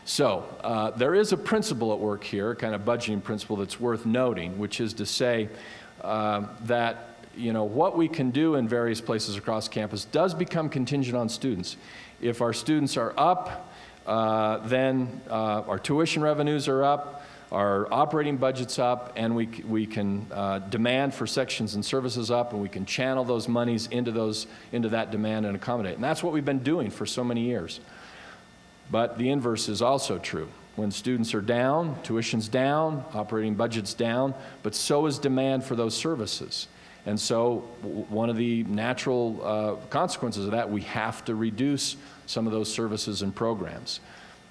So uh, there is a principle at work here, a kind of budgeting principle that's worth noting, which is to say uh, that you know, what we can do in various places across campus does become contingent on students. If our students are up, uh, then uh, our tuition revenues are up, our operating budget's up, and we, we can uh, demand for sections and services up, and we can channel those monies into, those, into that demand and accommodate. And that's what we've been doing for so many years. But the inverse is also true. When students are down, tuition's down, operating budget's down, but so is demand for those services. And so one of the natural uh, consequences of that, we have to reduce some of those services and programs.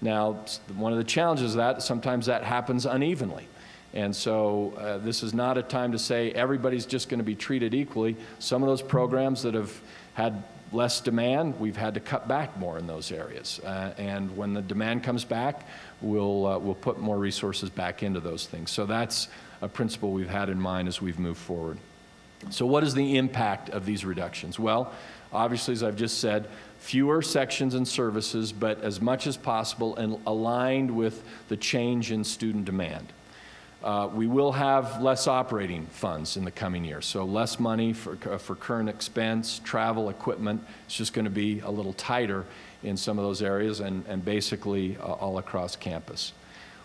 Now, one of the challenges of that, sometimes that happens unevenly. And so uh, this is not a time to say everybody's just going to be treated equally. Some of those programs that have had less demand, we've had to cut back more in those areas. Uh, and when the demand comes back, we'll, uh, we'll put more resources back into those things. So that's a principle we've had in mind as we've moved forward. So what is the impact of these reductions? Well, obviously, as I've just said, fewer sections and services, but as much as possible and aligned with the change in student demand. Uh, we will have less operating funds in the coming year, so less money for, uh, for current expense, travel, equipment. It's just going to be a little tighter in some of those areas and, and basically uh, all across campus.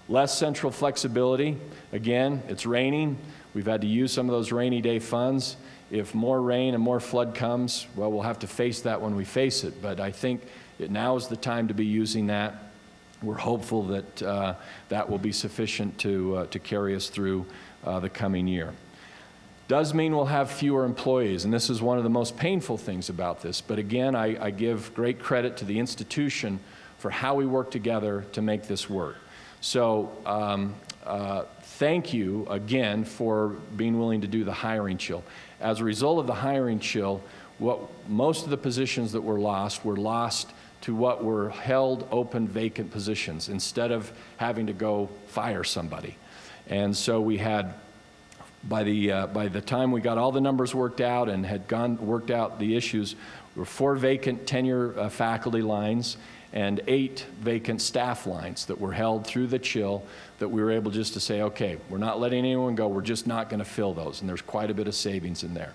Less central flexibility. Again, it's raining. We've had to use some of those rainy day funds. If more rain and more flood comes, well, we'll have to face that when we face it. But I think it, now is the time to be using that. We're hopeful that uh, that will be sufficient to, uh, to carry us through uh, the coming year. Does mean we'll have fewer employees, and this is one of the most painful things about this. But again, I, I give great credit to the institution for how we work together to make this work. So um, uh, thank you again for being willing to do the hiring chill. As a result of the hiring chill, what most of the positions that were lost were lost to what were held open vacant positions instead of having to go fire somebody. And so we had by the, uh, by the time we got all the numbers worked out and had gone, worked out the issues, were four vacant tenure uh, faculty lines and eight vacant staff lines that were held through the chill that we were able just to say, okay, we're not letting anyone go, we're just not going to fill those. And there's quite a bit of savings in there.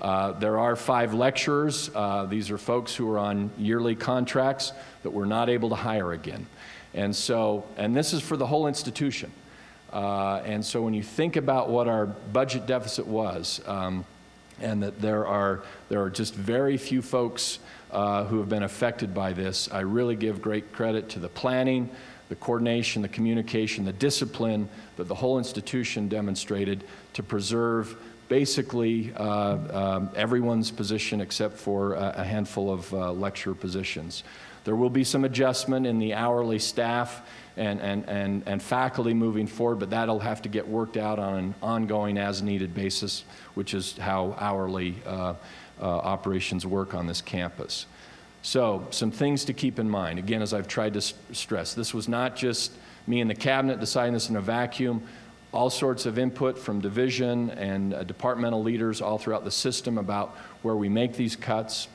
Uh, there are five lecturers. Uh, these are folks who are on yearly contracts that we're not able to hire again. And so, and this is for the whole institution. Uh, and so when you think about what our budget deficit was, um, and that there are, there are just very few folks uh, who have been affected by this, I really give great credit to the planning, the coordination, the communication, the discipline that the whole institution demonstrated to preserve basically uh, um, everyone's position except for a, handful of uh, lecturer positions. There will be some adjustment in the hourly staff and, and, and, and faculty moving forward, but that'll have to get worked out on an ongoing as needed basis, which is how hourly uh, operations work on this campus. So, some things to keep in mind. Again, as I've tried to stress, this was not just me and the cabinet deciding this in a vacuum. All sorts of input from division and uh, departmental leaders all throughout the system about where we make these cuts.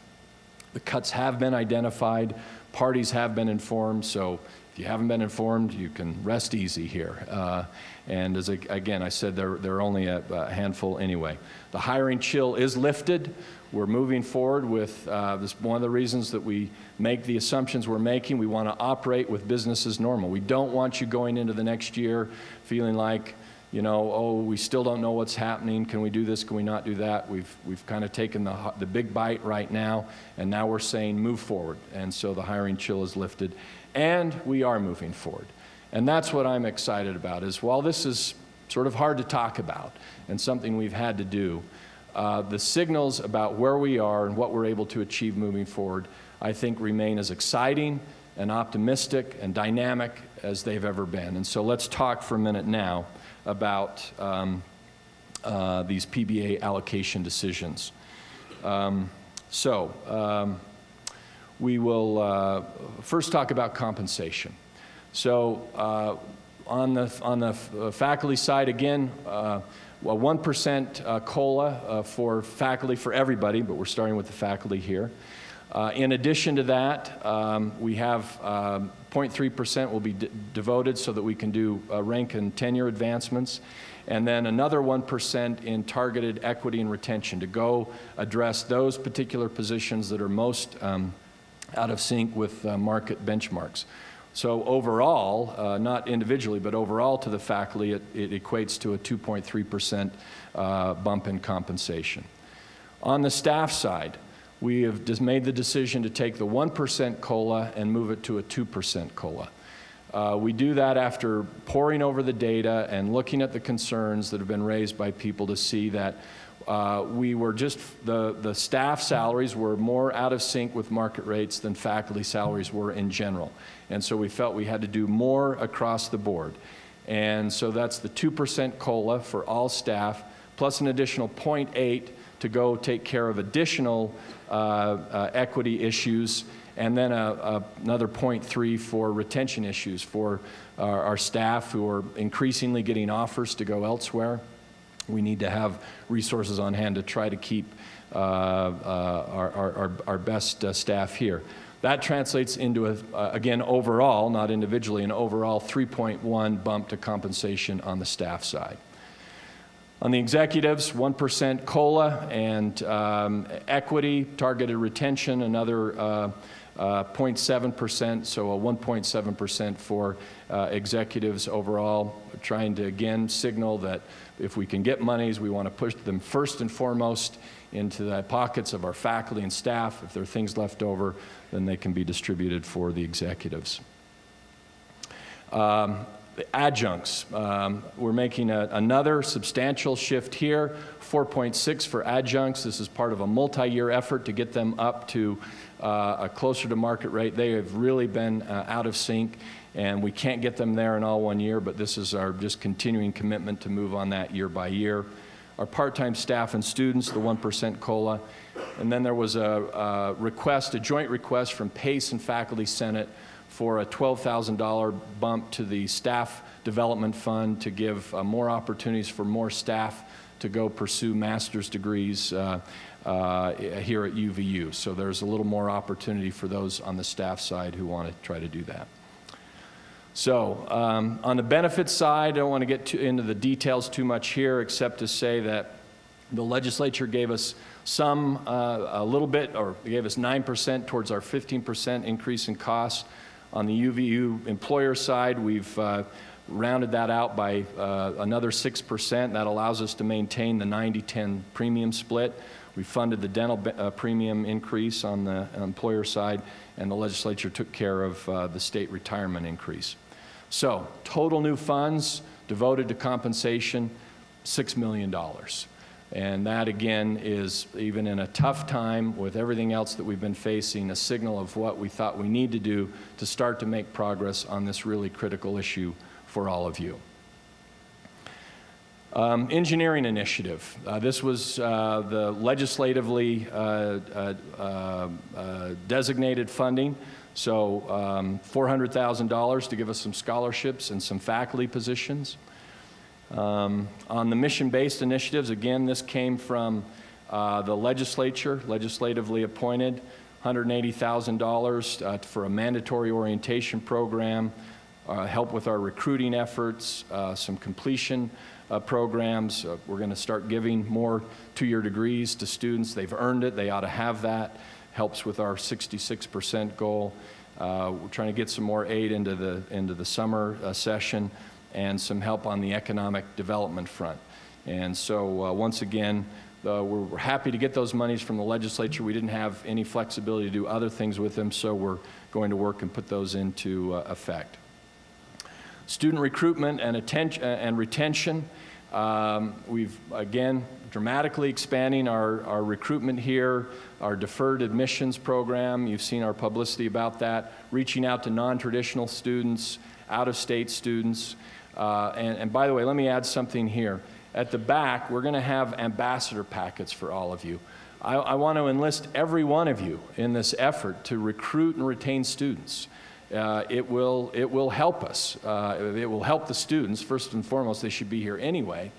The cuts have been identified, parties have been informed, so if you haven't been informed, you can rest easy here. Uh, and as again, I said there, there are only a, a, handful anyway. The hiring chill is lifted. We're moving forward with uh, this. One of the reasons that we make the assumptions we're making, we want to operate with business as normal. We don't want you going into the next year feeling like, you know, oh, we still don't know what's happening. Can we do this? Can we not do that? We've, we've kind of taken the, the big bite right now, and now we're saying move forward. And so the hiring chill is lifted and we are moving forward. And that's what I'm excited about is while this is sort of hard to talk about and something we've had to do, uh, the signals about where we are and what we're able to achieve moving forward, I think remain as exciting and optimistic and dynamic as they've ever been. And so let's talk for a minute now about um, uh, these PBA allocation decisions. Um, so, um, we will uh, first talk about compensation. So uh, on the, on the uh, faculty side, again, uh, well, 1% uh, COLA for faculty for everybody, but we're starting with the faculty here. in addition to that, um, we have 0.3% um, will be devoted so that we can do rank and tenure advancements and then another 1% in targeted equity and retention to go address those particular positions that are most um, out of sync with uh, market benchmarks. So overall, uh, not individually, but overall to the faculty, it, it equates to a 2.3% uh, bump in compensation. On the staff side, we have just made the decision to take the 1% COLA and move it to a 2% COLA. Uh, we do that after poring over the data and looking at the concerns that have been raised by people to see that uh, we were just, the, the staff salaries were more out of sync with market rates than faculty salaries were in general. And so we felt we had to do more across the board. And so that's the 2% COLA for all staff, plus an additional 0.8 to go take care of additional equity issues, and then a, a, another 0.3 for retention issues for our, our staff who are increasingly getting offers to go elsewhere. We need to have resources on hand to try to keep uh, uh, our, our, our, best uh, staff here. That translates into, a, uh, again, overall, not individually, an overall 3.1 bump to compensation on the staff side. On the executives, 1% COLA and um, equity, targeted retention, another uh, 0.7%, uh, so a 1.7% for uh, executives overall, trying to again signal that if we can get monies, we want to push them first and foremost into the pockets of our faculty and staff. If there are things left over, then they can be distributed for the executives. Um, the adjuncts. Um, we're making a, another substantial shift here, 4.6 for adjuncts. This is part of a multi-year effort to get them up to uh, a closer to market rate. They have really been uh, out of sync, and we can't get them there in all one year, but this is our just continuing commitment to move on that year by year. our part-time staff and students, the 1% COLA. And then there was a, a request, a joint request from PACE and Faculty Senate for a $12,000 bump to the staff development fund to give uh, more opportunities for more staff to go pursue master's degrees uh, uh, here at UVU. So there's a little more opportunity for those on the staff side who want to try to do that. So um, on the benefits side, I don't want to get too, into the details too much here, except to say that the legislature gave us some, uh, a little bit, or gave us 9% towards our 15% increase in costs. On the UVU employer side, we've uh, rounded that out by uh, another 6%. That allows us to maintain the 90-10 premium split. We funded the dental uh, premium increase on the employer side, and the legislature took care of uh, the state retirement increase. So, total new funds devoted to compensation, $6 million. And that, again, is even in a tough time with everything else that we've been facing, a signal of what we thought we need to do to start to make progress on this really critical issue for all of you. Um, engineering initiative. Uh, this was uh, the legislatively uh, uh, uh, uh designated funding. So um, $400,000 to give us some scholarships and some faculty positions. Um, on the mission-based initiatives, again, this came from the legislature, legislatively appointed, $180,000 for a mandatory orientation program, help with our recruiting efforts, some completion uh, programs. Uh, we're going to start giving more two-year degrees to students. They've earned it. They ought to have that. Helps with our 66% goal. Uh, we're trying to get some more aid into the, into the summer uh, session and some help on the economic development front. And so uh, once again, uh, we're, we're, happy to get those monies from the legislature. We didn't have any flexibility to do other things with them, so we're going to work and put those into effect. Student recruitment and, attention, and retention. Um, we've, again, dramatically expanding our, our recruitment here, our deferred admissions program. You've seen our publicity about that, reaching out to non-traditional students, out-of-state students. Uh, and, and by the way, let me add something here. At the back, we're going to have ambassador packets for all of you. I, I, want to enlist every one of you in this effort to recruit and retain students uh, it, will, it will help us. Uh, it will help the students. First and foremost, they should be here anyway.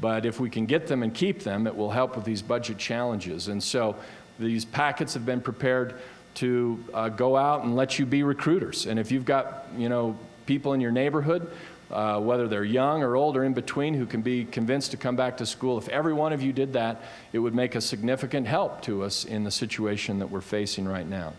But if we can get them and keep them, it will help with these budget challenges. And so these packets have been prepared to uh, go out and let you be recruiters. And if you've got, you know, people in your neighborhood, uh, whether they're young or old or in between, who can be convinced to come back to school, if every one of you did that, it would make a significant help to us in the situation that we're facing right now.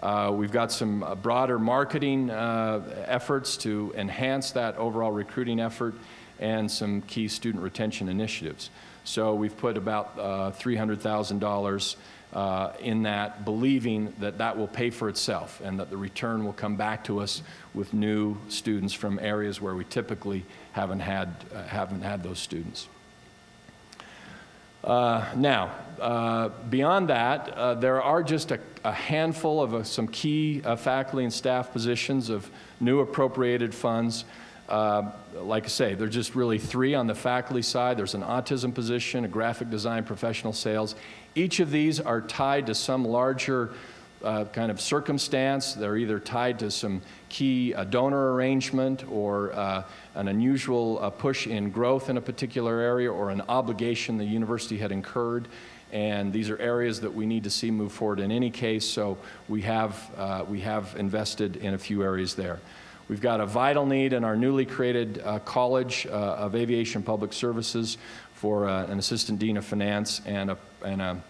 Uh, we've got some uh, broader marketing uh, efforts to enhance that overall recruiting effort and some key student retention initiatives. So we've put about uh, $300,000 uh, in that, believing that that will pay for itself and that the return will come back to us with new students from areas where we typically haven't had, uh, haven't had those students. Uh, now, uh, beyond that, uh, there are just a, a handful of uh, some key uh, faculty and staff positions of new appropriated funds. Uh, like I say, there's just really three on the faculty side. There's an autism position, a graphic design, professional sales. Each of these are tied to some larger uh, kind of circumstance. They're either tied to some key uh, donor arrangement or uh, an unusual uh, push in growth in a particular area or an obligation the university had incurred. And these are areas that we need to see move forward in any case, so we have, uh, we have invested in a few areas there. We've got a vital need in our newly created uh, College of Aviation Public Services for an Assistant Dean of Finance and a, and a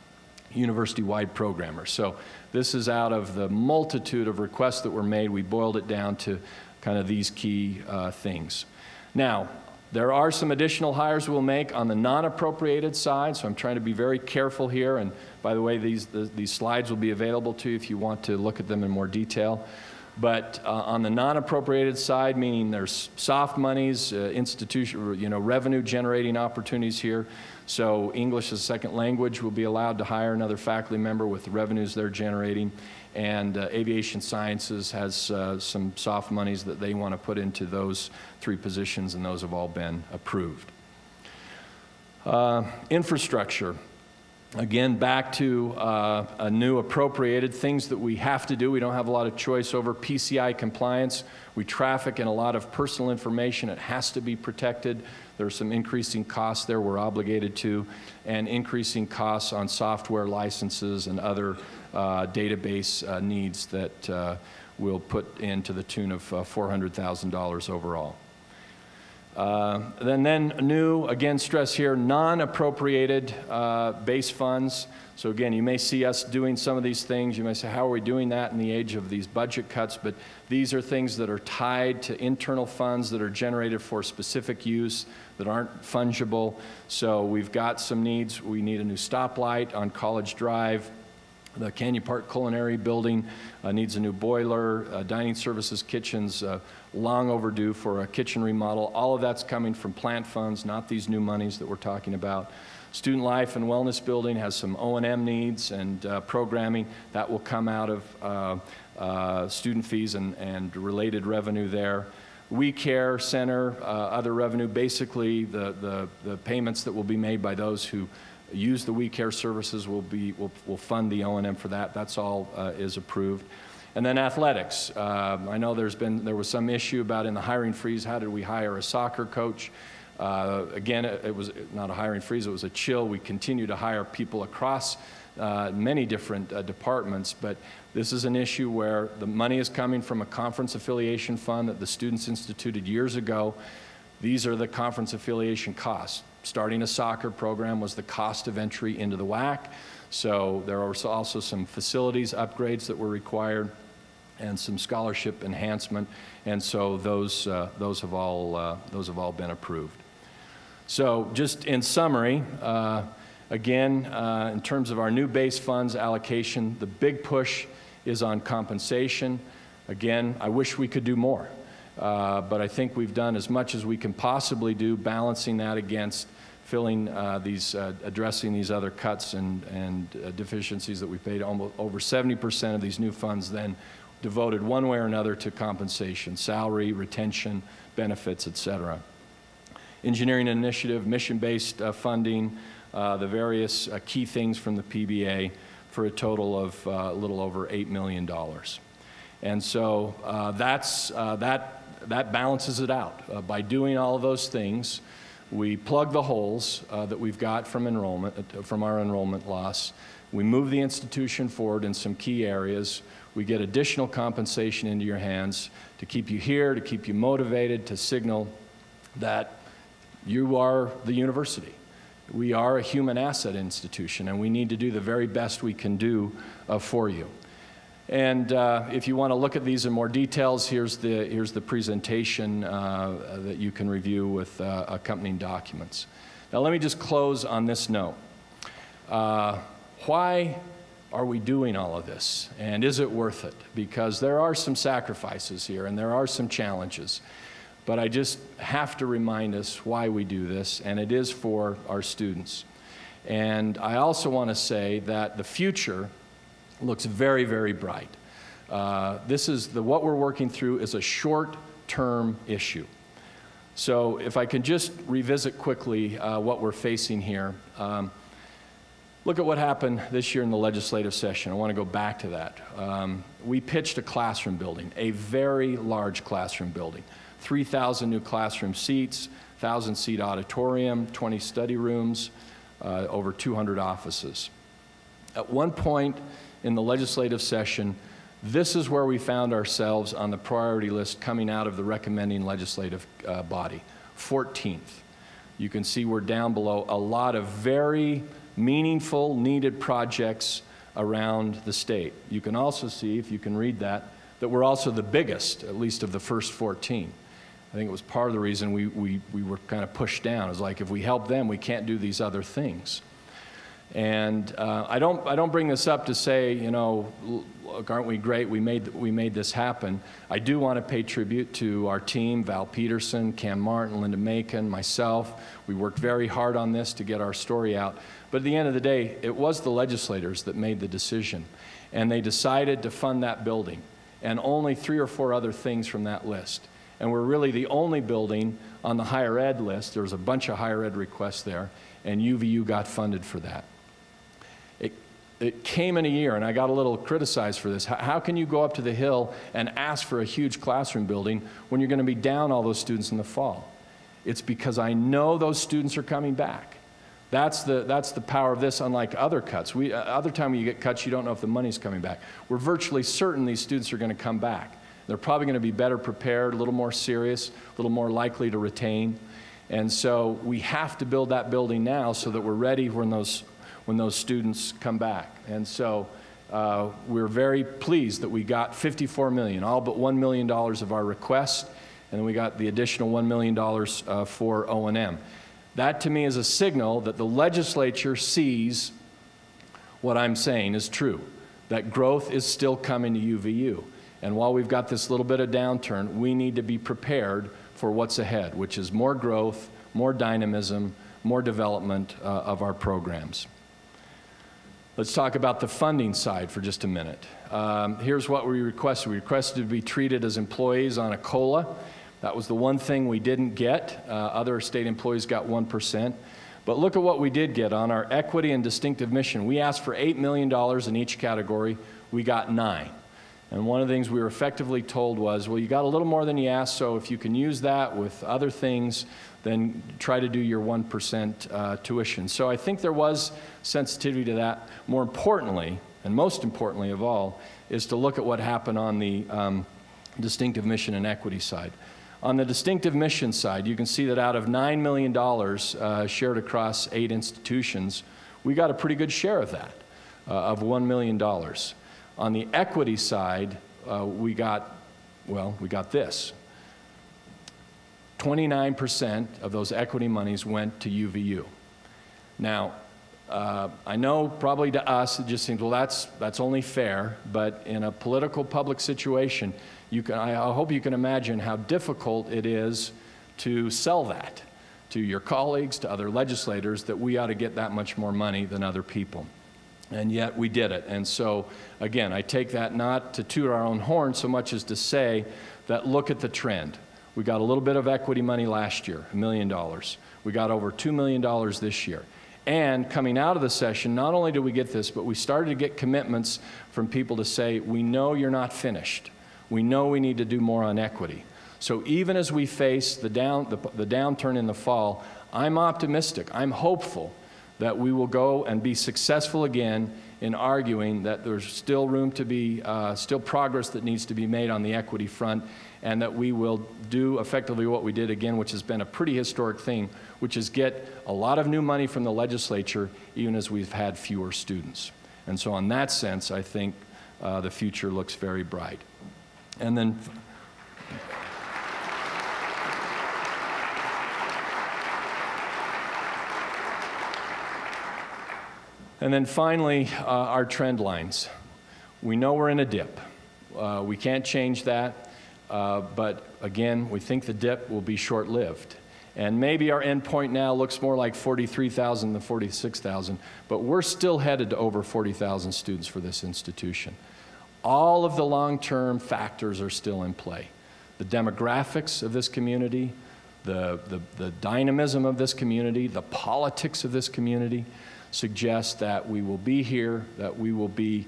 university-wide programmer. So this is out of the multitude of requests that were made. We boiled it down to kind of these key uh, things. Now, there are some additional hires we'll make on the non-appropriated side, so I'm trying to be very careful here. And by the way, these, the, these slides will be available to you if you want to look at them in more detail. But uh, on the non-appropriated side, meaning there's soft monies, uh, institution, you know, revenue generating opportunities here. So English as a second language will be allowed to hire another faculty member with the revenues they're generating. And uh, aviation sciences has uh, some soft monies that they want to put into those three positions, and those have all been approved. Uh, infrastructure. Again, back to uh, a new appropriated things that we have to do. We don't have a lot of choice over PCI compliance. We traffic in a lot of personal information. It has to be protected. There's some increasing costs there we're obligated to, and increasing costs on software licenses and other uh, database uh, needs that uh, we'll put into the tune of uh, $400,000 overall. Uh, then, then new, again, stress here, non-appropriated uh, base funds. So again, you may see us doing some of these things. You may say, how are we doing that in the age of these budget cuts? But these are things that are tied to internal funds that are generated for specific use that aren't fungible. So we've got some needs. We need a new stoplight on College Drive. The Canyon Park Culinary Building uh, needs a new boiler, uh, dining services kitchens, uh, long overdue for a kitchen remodel. All of that's coming from plant funds, not these new monies that we're talking about. Student Life and Wellness Building has some O&M needs and uh, programming that will come out of uh, uh, student fees and, and related revenue there. We Care Center, other revenue, basically the, the, the payments that will be made by those who use the We Care services We'll, be will, will fund the O&M for that. That's all uh, is approved. And then athletics. Uh, I know there's been there was some issue about in the hiring freeze. How did we hire a soccer coach? Uh, again, it, it, was not a hiring freeze. It was a chill. We continue to hire people across uh, many different uh, departments, but this is an issue where the money is coming from a conference affiliation fund that the students instituted years ago. These are the conference affiliation costs starting a soccer program was the cost of entry into the WAC. So there are also some facilities upgrades that were required and some scholarship enhancement. And so those, uh, those, have, all, uh, those have all been approved. So just in summary, uh, again, uh, in terms of our new base funds allocation, the big push is on compensation. Again, I wish we could do more. Uh, but I think we've done as much as we can possibly do, balancing that against filling uh, these, uh, addressing these other cuts and, and uh, deficiencies that we paid. Almost over 70% of these new funds then devoted one way or another to compensation, salary, retention, benefits, et cetera. Engineering initiative, mission-based uh, funding, uh, the various key things from the PBA for a total of a little over $8 million. And so that's, that that balances it out. By doing all of those things, we plug the holes uh, that we've got from enrollment, uh, from our enrollment loss. We move the institution forward in some key areas. We get additional compensation into your hands to keep you here, to keep you motivated, to signal that you are the university. We are a human asset institution, and we need to do the very best we can do uh, for you. And uh, if you want to look at these in more details, here's the, here's the presentation uh, that you can review with uh, accompanying documents. Now, let me just close on this note. Uh, why are we doing all of this? And is it worth it? Because there are some sacrifices here and there are some challenges. But I just have to remind us why we do this, and it is for our students. And I also want to say that the future looks very, very bright. Uh, this is the, what we're working through is a short-term issue. So if I can just revisit quickly uh, what we're facing here. Um, look at what happened this year in the legislative session. I want to go back to that. Um, we pitched a classroom building, a very large classroom building. 3,000 new classroom seats, 1,000 seat auditorium, 20 study rooms, uh, over 200 offices. At one point, in the legislative session, this is where we found ourselves on the priority list coming out of the recommending legislative uh, body, 14th. You can see we're down below a lot of very meaningful, needed projects around the state. You can also see, if you can read that, that we're also the biggest, at least of the first 14. I think it was part of the reason we, we, we were kind of pushed down. It's like if we help them, we can't do these other things. And uh, I, don't, I don't bring this up to say, you know, look, aren't we great? We made, we made this happen. I do want to pay tribute to our team, Val Peterson, Cam Martin, Linda Makin, myself. We worked very hard on this to get our story out. But at the end of the day, it was the legislators that made the decision. And they decided to fund that building and only three or four other things from that list. And we're really the only building on the higher ed list. There was a bunch of higher ed requests there, and UVU got funded for that. It, came in a year, and I got a little criticized for this. How, how can you go up to the Hill and ask for a huge classroom building when you're going to be down all those students in the fall? It's because I know those students are coming back. That's the, that's the power of this, unlike other cuts. We, uh, other time when you get cuts, you don't know if the money's coming back. We're virtually certain these students are going to come back. They're probably going to be better prepared, a little more serious, a little more likely to retain. And so we have to build that building now so that we're ready when those, when those students come back. And so uh, we're very pleased that we got 54 million, all but $1 million of our request, and then we got the additional $1 million uh, for O&M. That to me is a signal that the legislature sees what I'm saying is true, that growth is still coming to UVU. And while we've got this little bit of downturn, we need to be prepared for what's ahead, which is more growth, more dynamism, more development uh, of our programs. Let's talk about the funding side for just a minute. Um, here's what we requested. We requested to be treated as employees on a COLA. That was the one thing we didn't get. Uh, other state employees got 1%. But look at what we did get on our equity and distinctive mission. We asked for $8 million in each category. We got nine. And one of the things we were effectively told was, well, you got a little more than you asked, so if you can use that with other things, then try to do your 1% uh, tuition. So I think there was sensitivity to that. More importantly, and most importantly of all, is to look at what happened on the um, distinctive mission and equity side. On the distinctive mission side, you can see that out of $9 million uh, shared across eight institutions, we got a pretty good share of that, uh, of $1 million. On the equity side, uh, we got, well, we got this. 29% of those equity monies went to UVU. Now, uh, I know probably to us it just seems, well, that's, that's only fair, but in a political public situation, you can, I hope you can imagine how difficult it is to sell that to your colleagues, to other legislators, that we ought to get that much more money than other people. And yet we did it. And so, again, I take that not to toot our own horn so much as to say that look at the trend. We got a little bit of equity money last year, a million dollars. We got over $2 million this year. And coming out of the session, not only did we get this, but we started to get commitments from people to say, we know you're not finished we know we need to do more on equity. So even as we face the, down, the, the downturn in the fall, I'm optimistic, I'm hopeful that we will go and be successful again in arguing that there's still room to be, uh, still progress that needs to be made on the equity front, and that we will do effectively what we did again, which has been a pretty historic thing, which is get a lot of new money from the legislature, even as we've had fewer students. And so, in that sense, I think uh, the future looks very bright. And then And then finally, uh, our trend lines. We know we're in a dip. Uh, we can't change that, uh, but again, we think the dip will be short lived. And maybe our endpoint now looks more like 43,000 than 46,000, but we're still headed to over 40,000 students for this institution all of the long term factors are still in play. The demographics of this community, the, the, the, dynamism of this community, the politics of this community suggest that we will be here, that we will be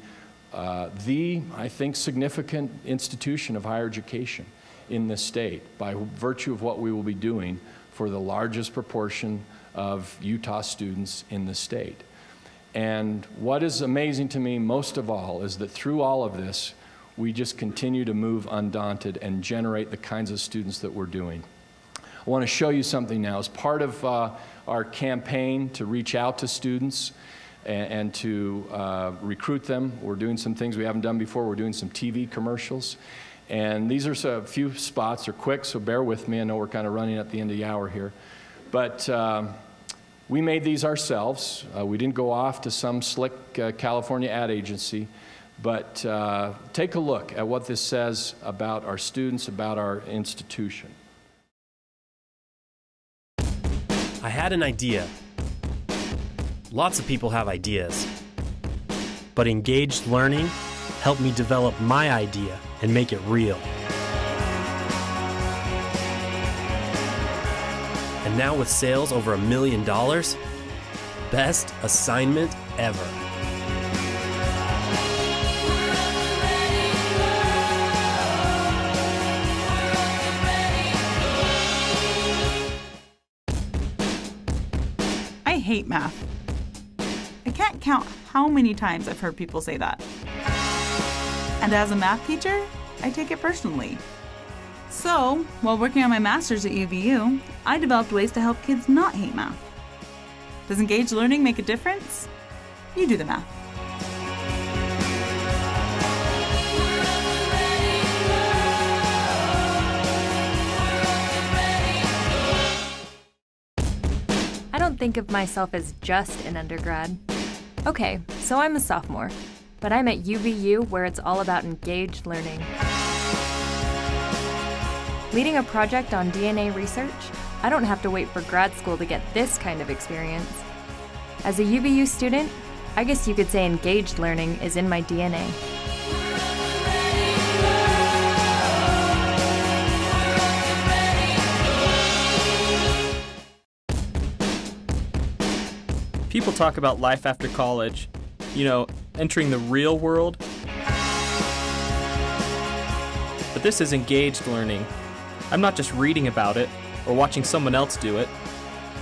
uh, the, I think, significant institution of higher education in this state by virtue of what we will be doing for the largest proportion of Utah students in the state. And what is amazing to me most of all is that through all of this, we just continue to move undaunted and generate the kinds of students that we're doing. I want to show you something now. As part of uh, our campaign to reach out to students and, and to uh, recruit them, we're doing some things we haven't done before. We're doing some TV commercials. And these are a few spots. They're quick, so bear with me. I know we're kind of running at the end of the hour here. But um, we made these ourselves. Uh, we didn't go off to some slick uh, California ad agency, but uh, take a look at what this says about our students, about our institution. I had an idea. Lots of people have ideas. But engaged learning helped me develop my idea and make it real. And now with sales over a million dollars, best assignment ever. I hate math. Can't count how many times I've heard people say that. And as a math teacher, I take it personally. So, while working on my master's at UVU, I developed ways to help kids not hate math. Does engaged learning make a difference? You do the math. I don't think of myself as just an undergrad. Okay, so I'm a sophomore, but I'm at UVU where it's all about engaged learning. Leading a project on DNA research, I don't have to wait for grad school to get this kind of experience. As a UVU student, I guess you could say engaged learning is in my DNA. People talk about life after college, you know, entering the real world. But this is engaged learning. I'm not just reading about it or watching someone else do it.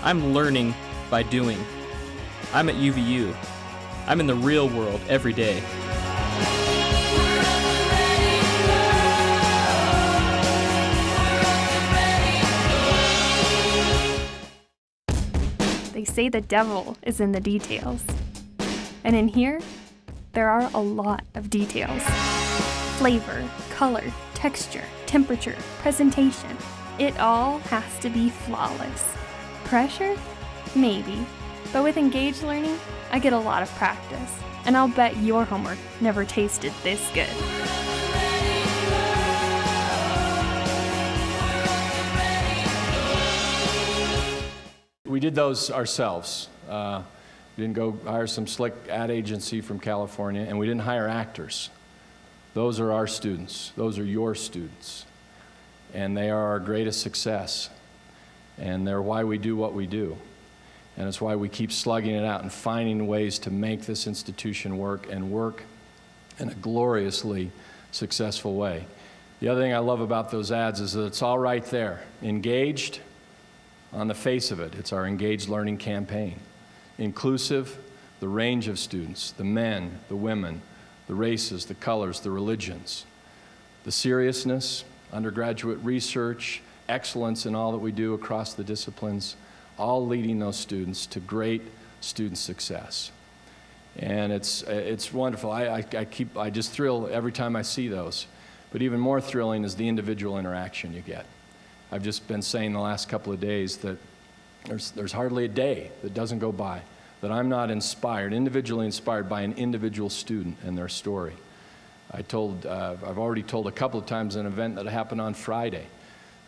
I'm learning by doing. I'm at UVU. I'm in the real world every day. They say the devil is in the details. And in here, there are a lot of details flavor, color, texture, temperature, presentation. It all has to be flawless. Pressure? Maybe. But with engaged learning, I get a lot of practice. And I'll bet your homework never tasted this good. We did those ourselves. Uh, we didn't go hire some slick ad agency from California, and we didn't hire actors. Those are our students. Those are your students. And they are our greatest success. And they're why we do what we do. And it's why we keep slugging it out and finding ways to make this institution work and work in a gloriously successful way. The other thing I love about those ads is that it's all right there. Engaged, on the face of it, it's our engaged learning campaign. Inclusive, the range of students, the men, the women, the races, the colors, the religions. The seriousness, undergraduate research, excellence in all that we do across the disciplines, all leading those students to great student success. And it's, it's wonderful. I, I, I, keep, I just thrill every time I see those. But even more thrilling is the individual interaction you get. I've just been saying the last couple of days that there's, there's hardly a day that doesn't go by that I'm not inspired, individually inspired by an individual student and their story. I told, uh, I've already told a couple of times an event that happened on Friday.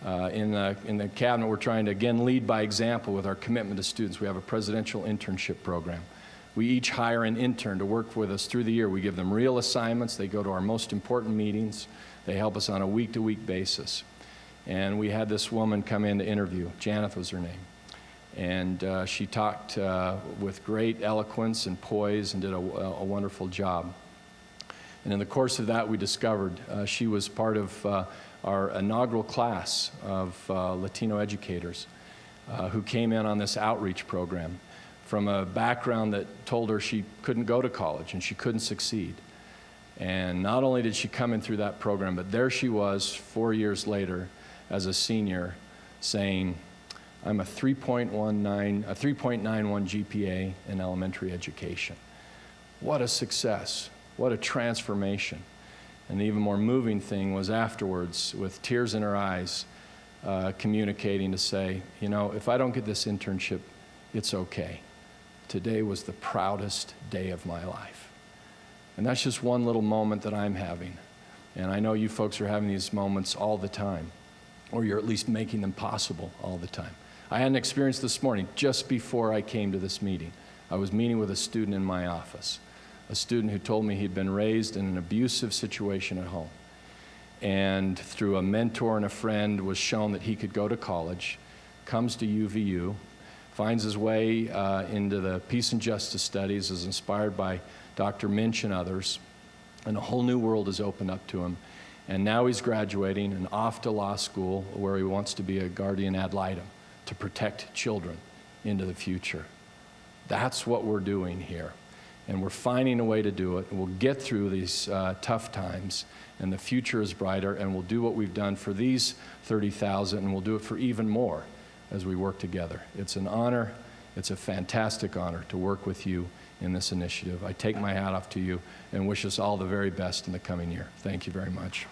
Uh, in, the, in the cabinet, we're trying to again lead by example with our commitment to students. We have a presidential internship program. We each hire an intern to work with us through the year. We give them real assignments. They go to our most important meetings. They help us on a week to week basis. And we had this woman come in to interview. Janeth was her name. And uh, she talked uh, with great eloquence and poise and did a, a, wonderful job. And in the course of that, we discovered uh, she was part of uh, our inaugural class of uh, Latino educators uh, who came in on this outreach program from a background that told her she couldn't go to college and she couldn't succeed. And not only did she come in through that program, but there she was four years later as a senior saying, I'm a 3.19, a 3.91 GPA in elementary education. What a success. What a transformation. And the even more moving thing was afterwards, with tears in her eyes, uh, communicating to say, you know, if I don't get this internship, it's okay. Today was the proudest day of my life. And that's just one little moment that I'm having. And I know you folks are having these moments all the time or you're at least making them possible all the time. I had an experience this morning just before I came to this meeting. I was meeting with a student in my office, a student who told me he'd been raised in an abusive situation at home. And through a mentor and a friend was shown that he could go to college. comes to UVU, finds his way uh, into the peace and justice studies, is inspired by Dr. Minch and others, and a whole new world is opened up to him. And now he's graduating and off to law school where he wants to be a guardian ad litem to protect children into the future. That's what we're doing here. And we're finding a way to do it. We'll get through these uh, tough times, and the future is brighter, and we'll do what we've done for these 30,000, and we'll do it for even more as we work together. It's an honor. It's a fantastic honor to work with you in this initiative. I take my hat off to you and wish us all the very best in the coming year. Thank you very much.